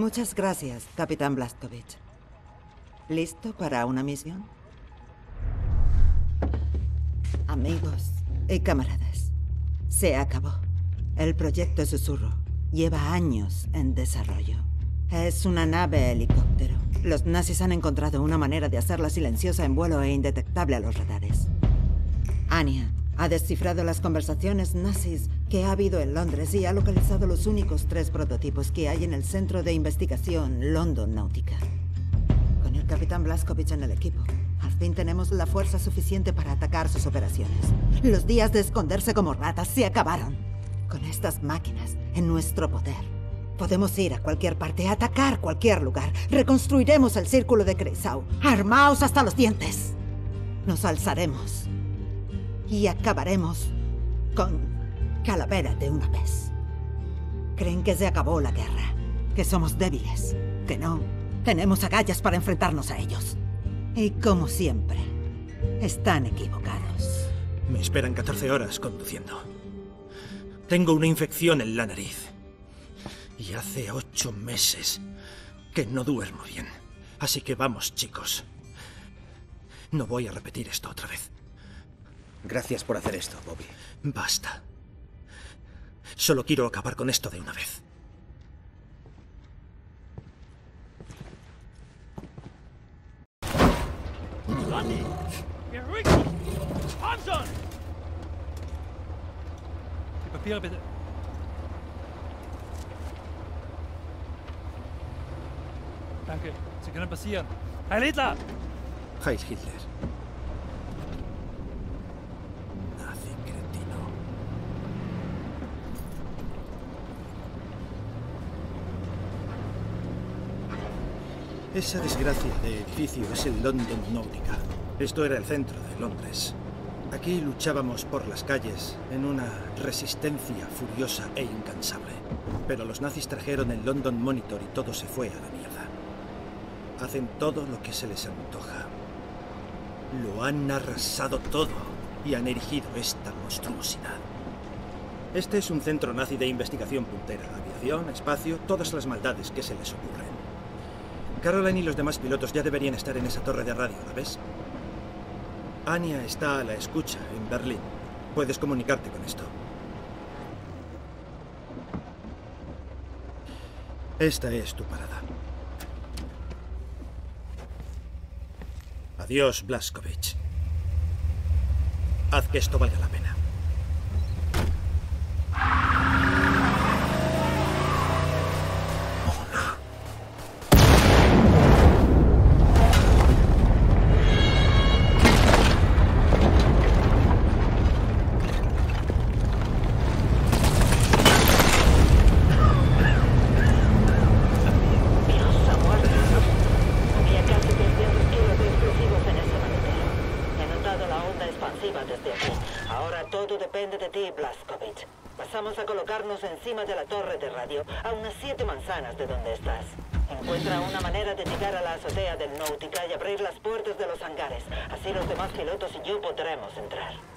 Muchas gracias, Capitán Blastovich. ¿Listo para una misión? Amigos y camaradas, se acabó. El proyecto Susurro lleva años en desarrollo. Es una nave helicóptero. Los nazis han encontrado una manera de hacerla silenciosa en vuelo e indetectable a los radares. Anya ha descifrado las conversaciones nazis que ha habido en Londres y ha localizado los únicos tres prototipos que hay en el Centro de Investigación London Náutica. Con el capitán Blaskovich en el equipo, al fin tenemos la fuerza suficiente para atacar sus operaciones. Los días de esconderse como ratas se acabaron. Con estas máquinas en nuestro poder, podemos ir a cualquier parte, atacar cualquier lugar. Reconstruiremos el círculo de Kreisau. Armaos hasta los dientes. Nos alzaremos y acabaremos con Calavera de una vez. Creen que se acabó la guerra, que somos débiles, que no tenemos agallas para enfrentarnos a ellos. Y como siempre, están equivocados. Me esperan 14 horas conduciendo. Tengo una infección en la nariz. Y hace ocho meses que no duermo bien. Así que vamos, chicos. No voy a repetir esto otra vez. Gracias por hacer esto, Bobby. Basta. Solo quiero acabar con esto de una vez. Danke. Sie können passieren. Heil Hitler! Heil Hitler. Esa desgracia de edificio es el London Nautica. Esto era el centro de Londres. Aquí luchábamos por las calles en una resistencia furiosa e incansable. Pero los nazis trajeron el London Monitor y todo se fue a la mierda. Hacen todo lo que se les antoja. Lo han arrasado todo y han erigido esta monstruosidad. Este es un centro nazi de investigación puntera. Aviación, espacio, todas las maldades que se les ocurren. Caroline y los demás pilotos ya deberían estar en esa torre de radio, ¿la ves? Anya está a la escucha en Berlín. Puedes comunicarte con esto. Esta es tu parada. Adiós, Blaskovich. Haz que esto valga la pena. Demás pilotos y yo podremos entrar.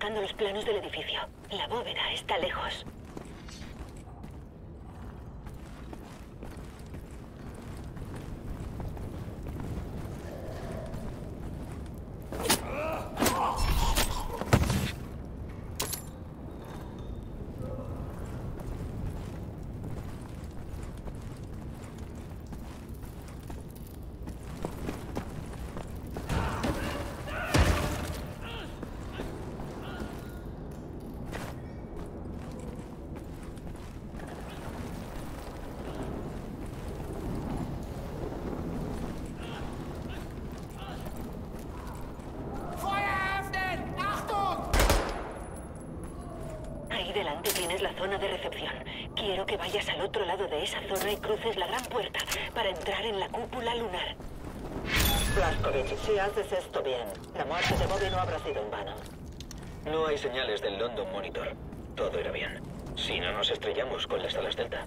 Buscando los planos del edificio. La bóveda está lejos. Zona de recepción. Quiero que vayas al otro lado de esa zona y cruces la gran puerta para entrar en la cúpula lunar. Blaskovich, si haces esto bien, la muerte de Bobby no habrá sido en vano. No hay señales del London Monitor. Todo era bien. Si no nos estrellamos con las alas Delta.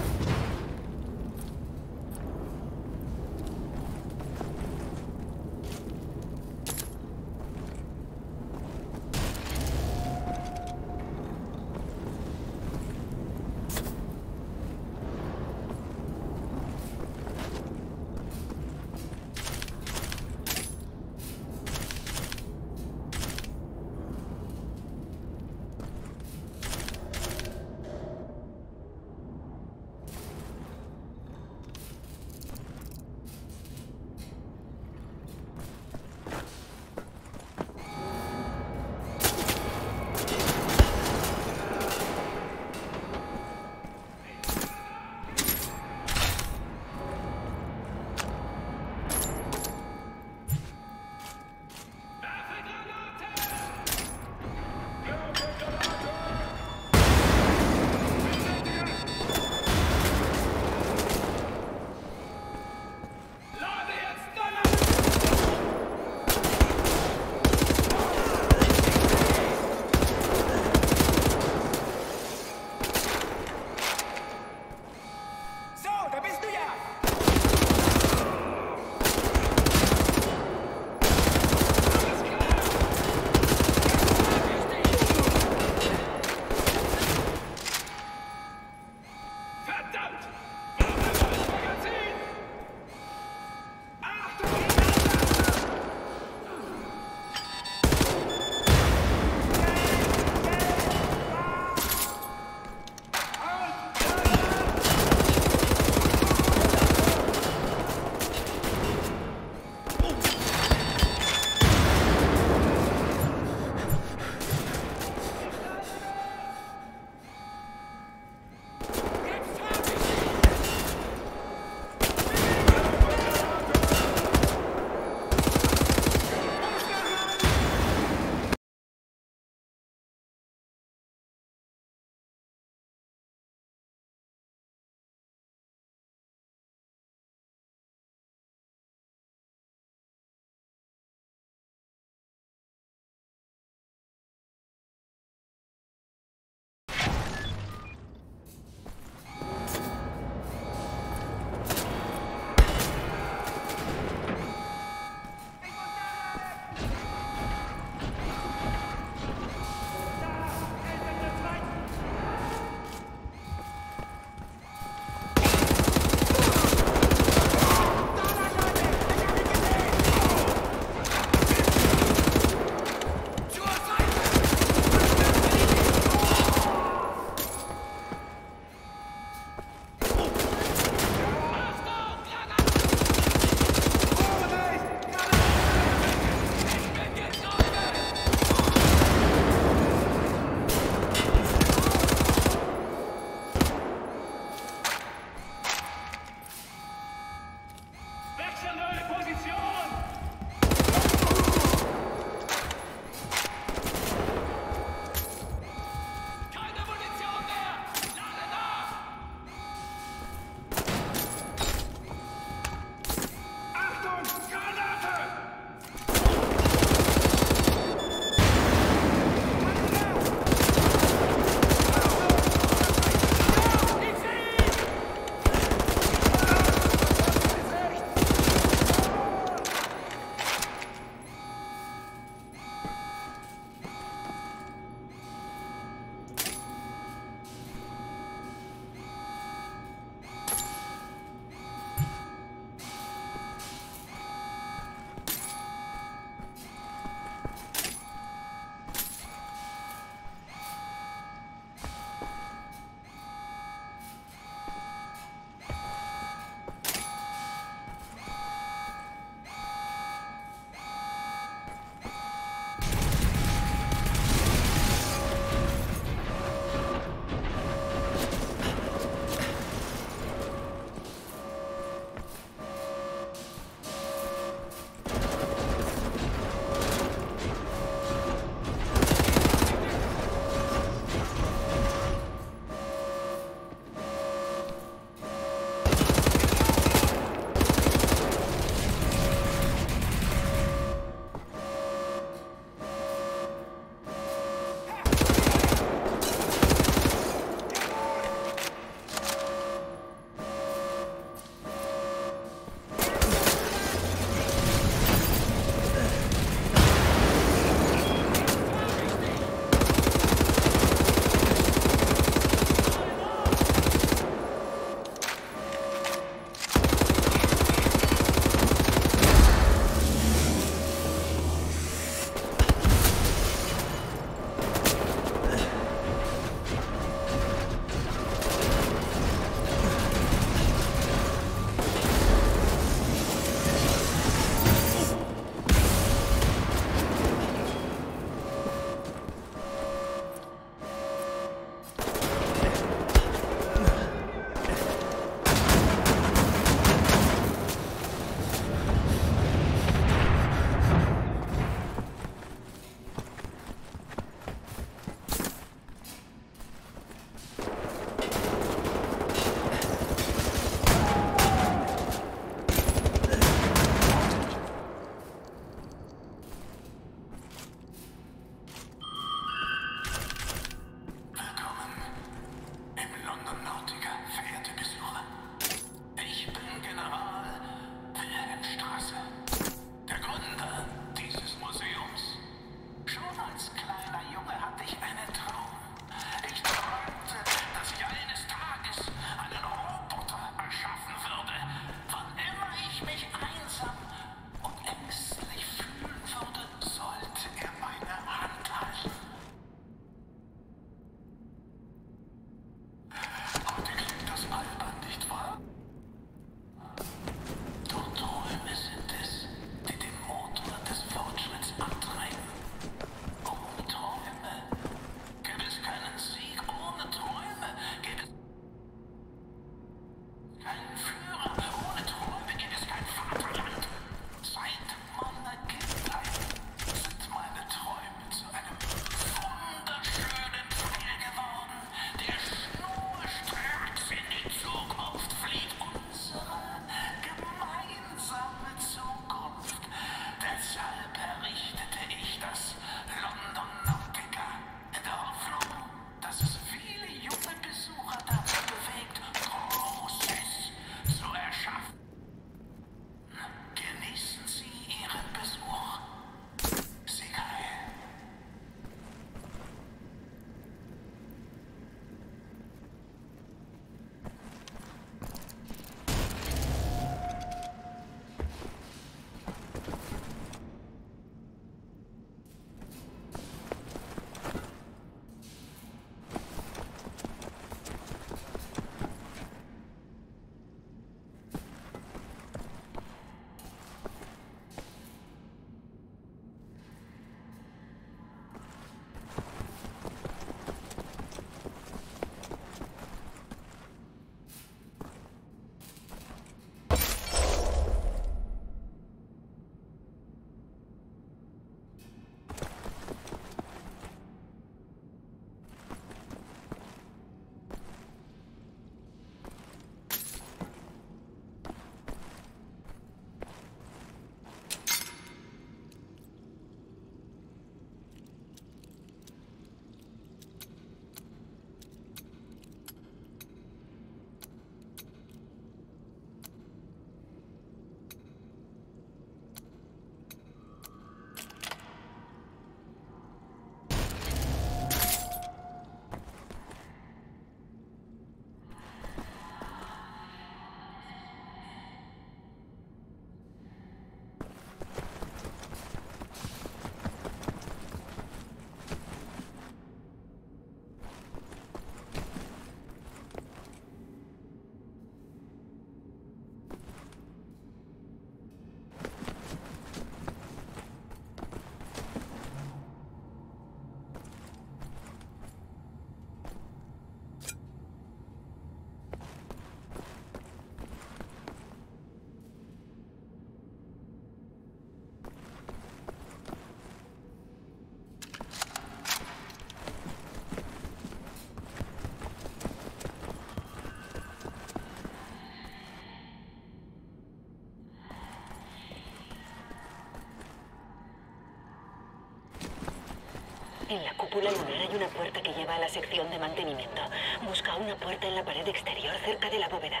En la cúpula lunar hay una puerta que lleva a la sección de mantenimiento. Busca una puerta en la pared exterior cerca de la bóveda.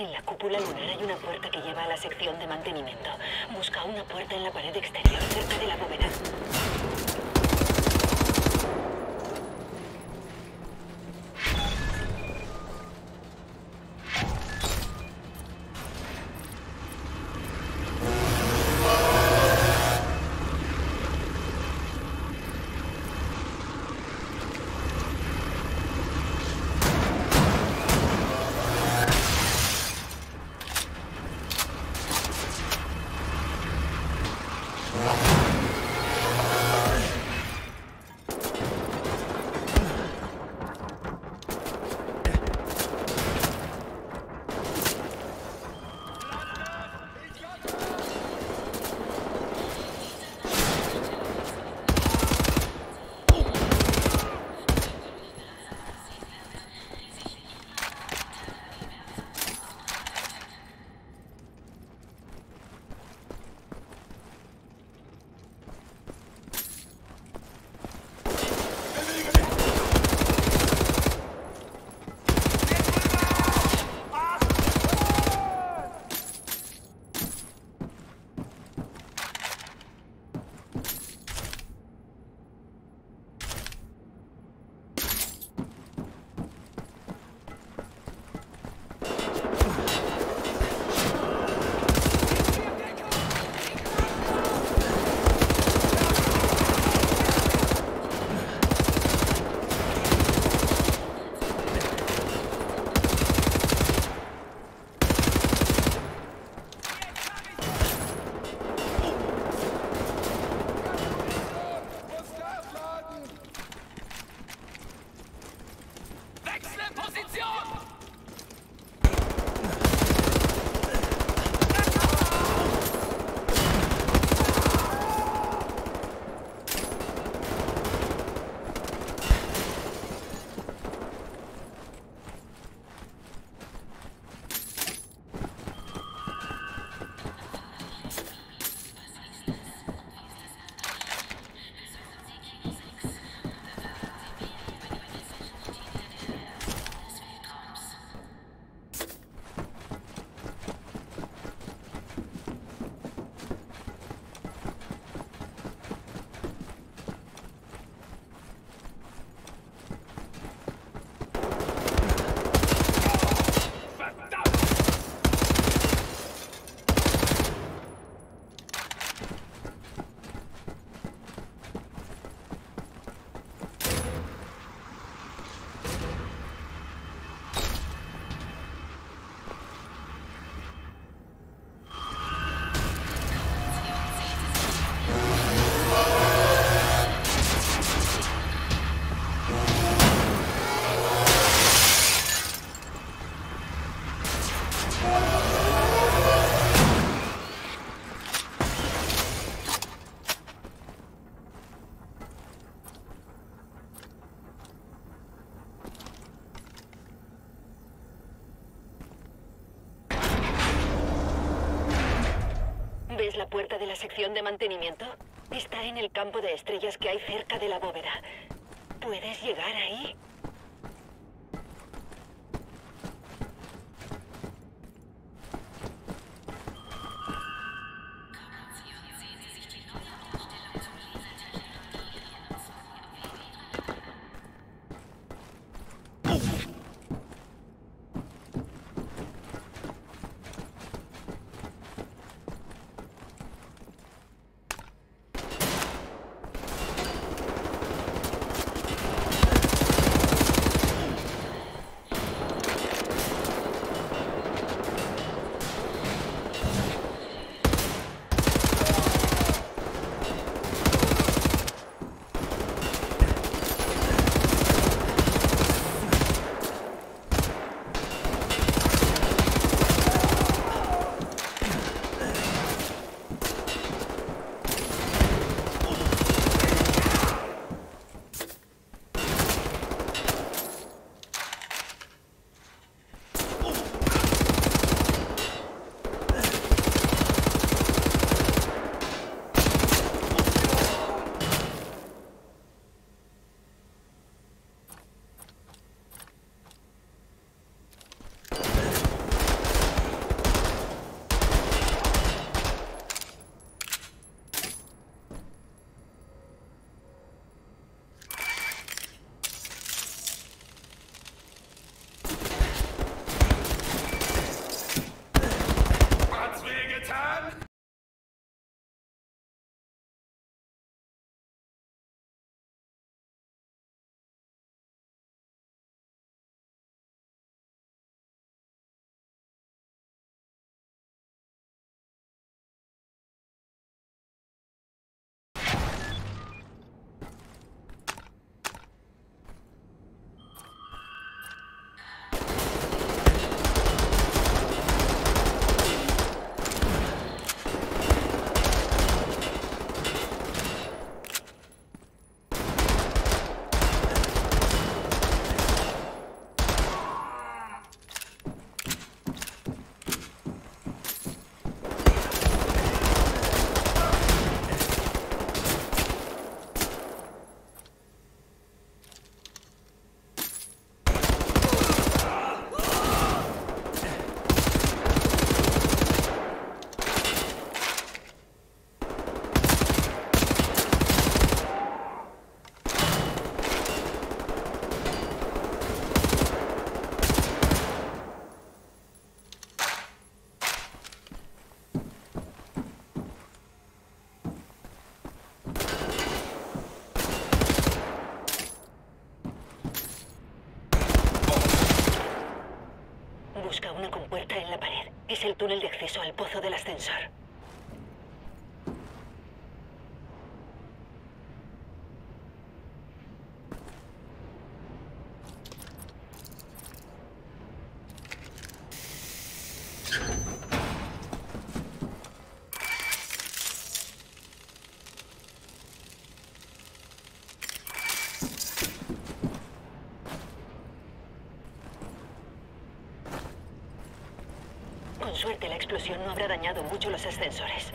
En la cúpula lunar hay una puerta que lleva a la sección de mantenimiento. Busca una puerta en la pared exterior cerca de la bóveda. La puerta de la sección de mantenimiento? Está en el campo de estrellas que hay cerca de la bóveda. ¿Puedes llegar ahí? Túnel de acceso al pozo del ascensor. Con suerte, la explosión no habrá dañado mucho los ascensores.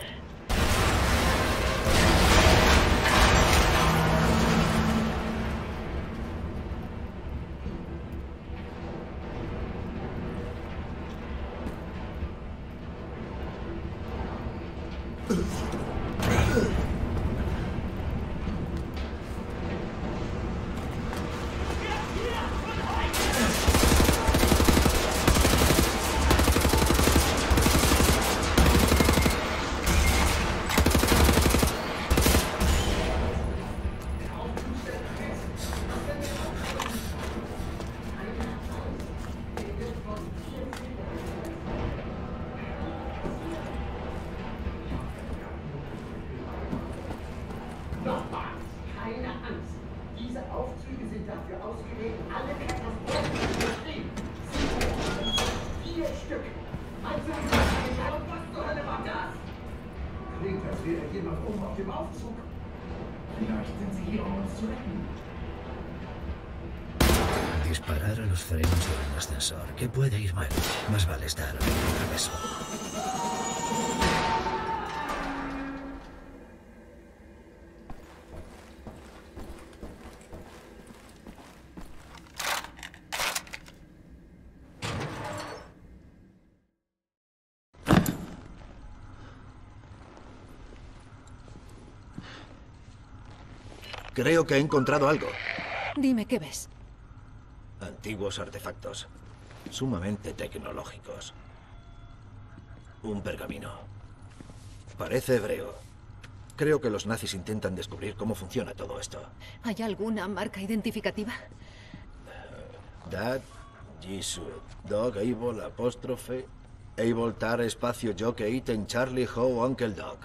Creo que he encontrado algo. Dime qué ves. Antiguos artefactos. Sumamente tecnológicos. Un pergamino. Parece hebreo. Creo que los nazis intentan descubrir cómo funciona todo esto. ¿Hay alguna marca identificativa? Dad, Jesús, Dog, Able, apóstrofe, Able, Tar, espacio, Jockey, Iten, Charlie, Ho, Uncle Dog.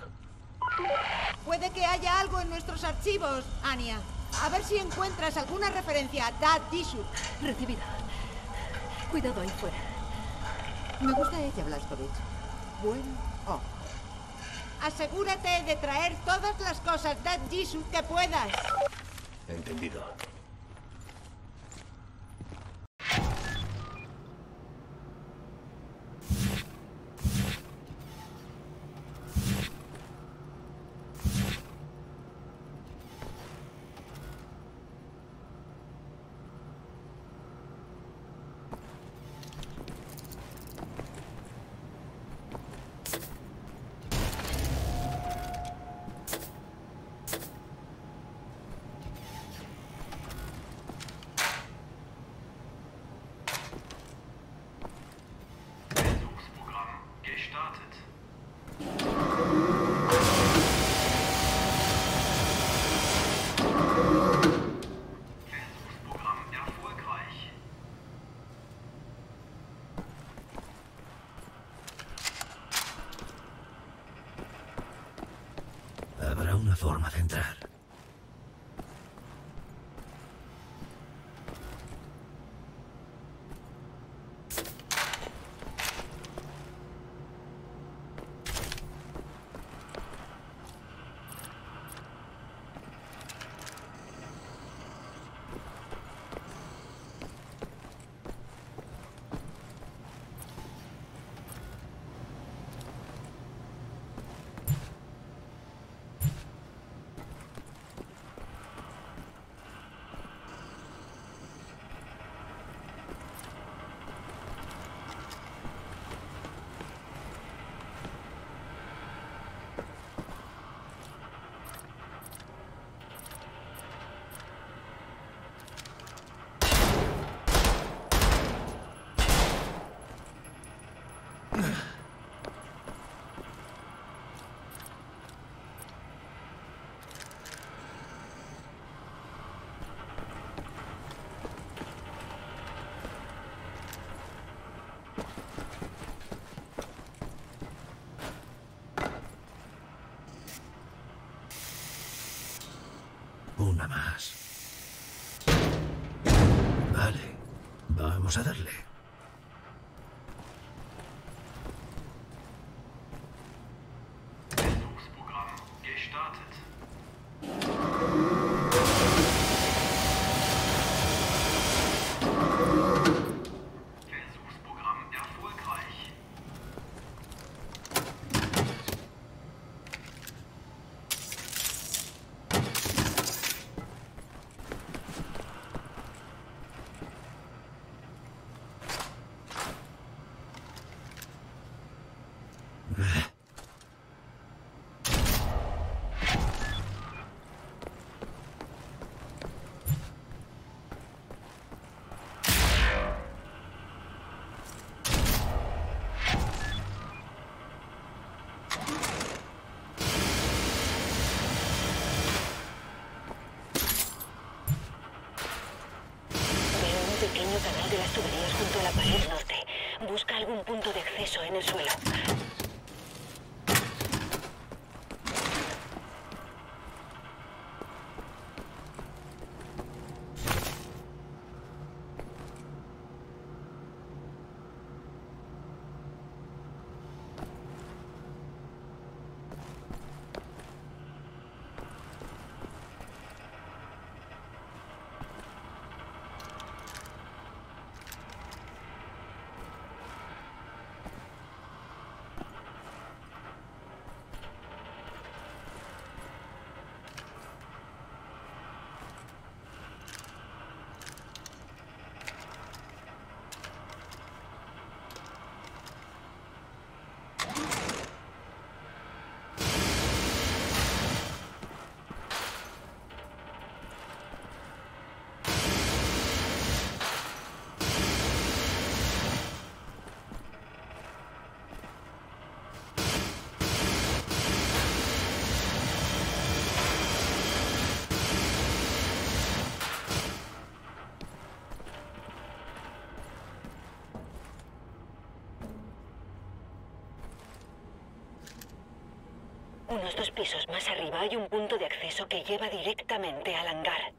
Puede que haya algo en nuestros archivos, Anya. A ver si encuentras alguna referencia a Dad. Recibida. Cuidado ahí fuera. Me gusta ella, Blaskovich. Buen ojo. Asegúrate de traer todas las cosas Dad Dishut que puedas. Entendido. Más. Vale, vamos a darle. Junto a la pared norte. Busca algún punto de acceso en el suelo. Unos dos pisos más arriba hay un punto de acceso que lleva directamente al hangar.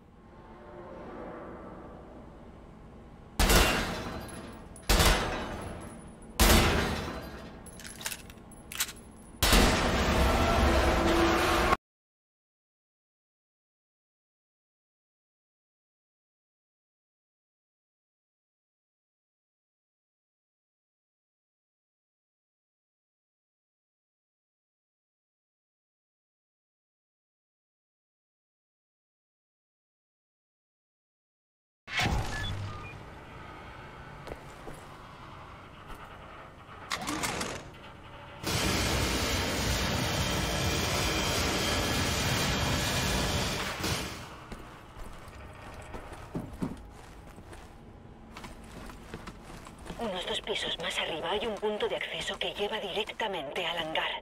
Unos dos pisos más arriba hay un punto de acceso que lleva directamente al hangar.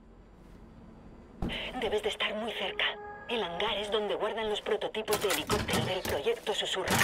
Debes de estar muy cerca. El hangar es donde guardan los prototipos de helicóptero del proyecto Susurro.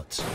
Mis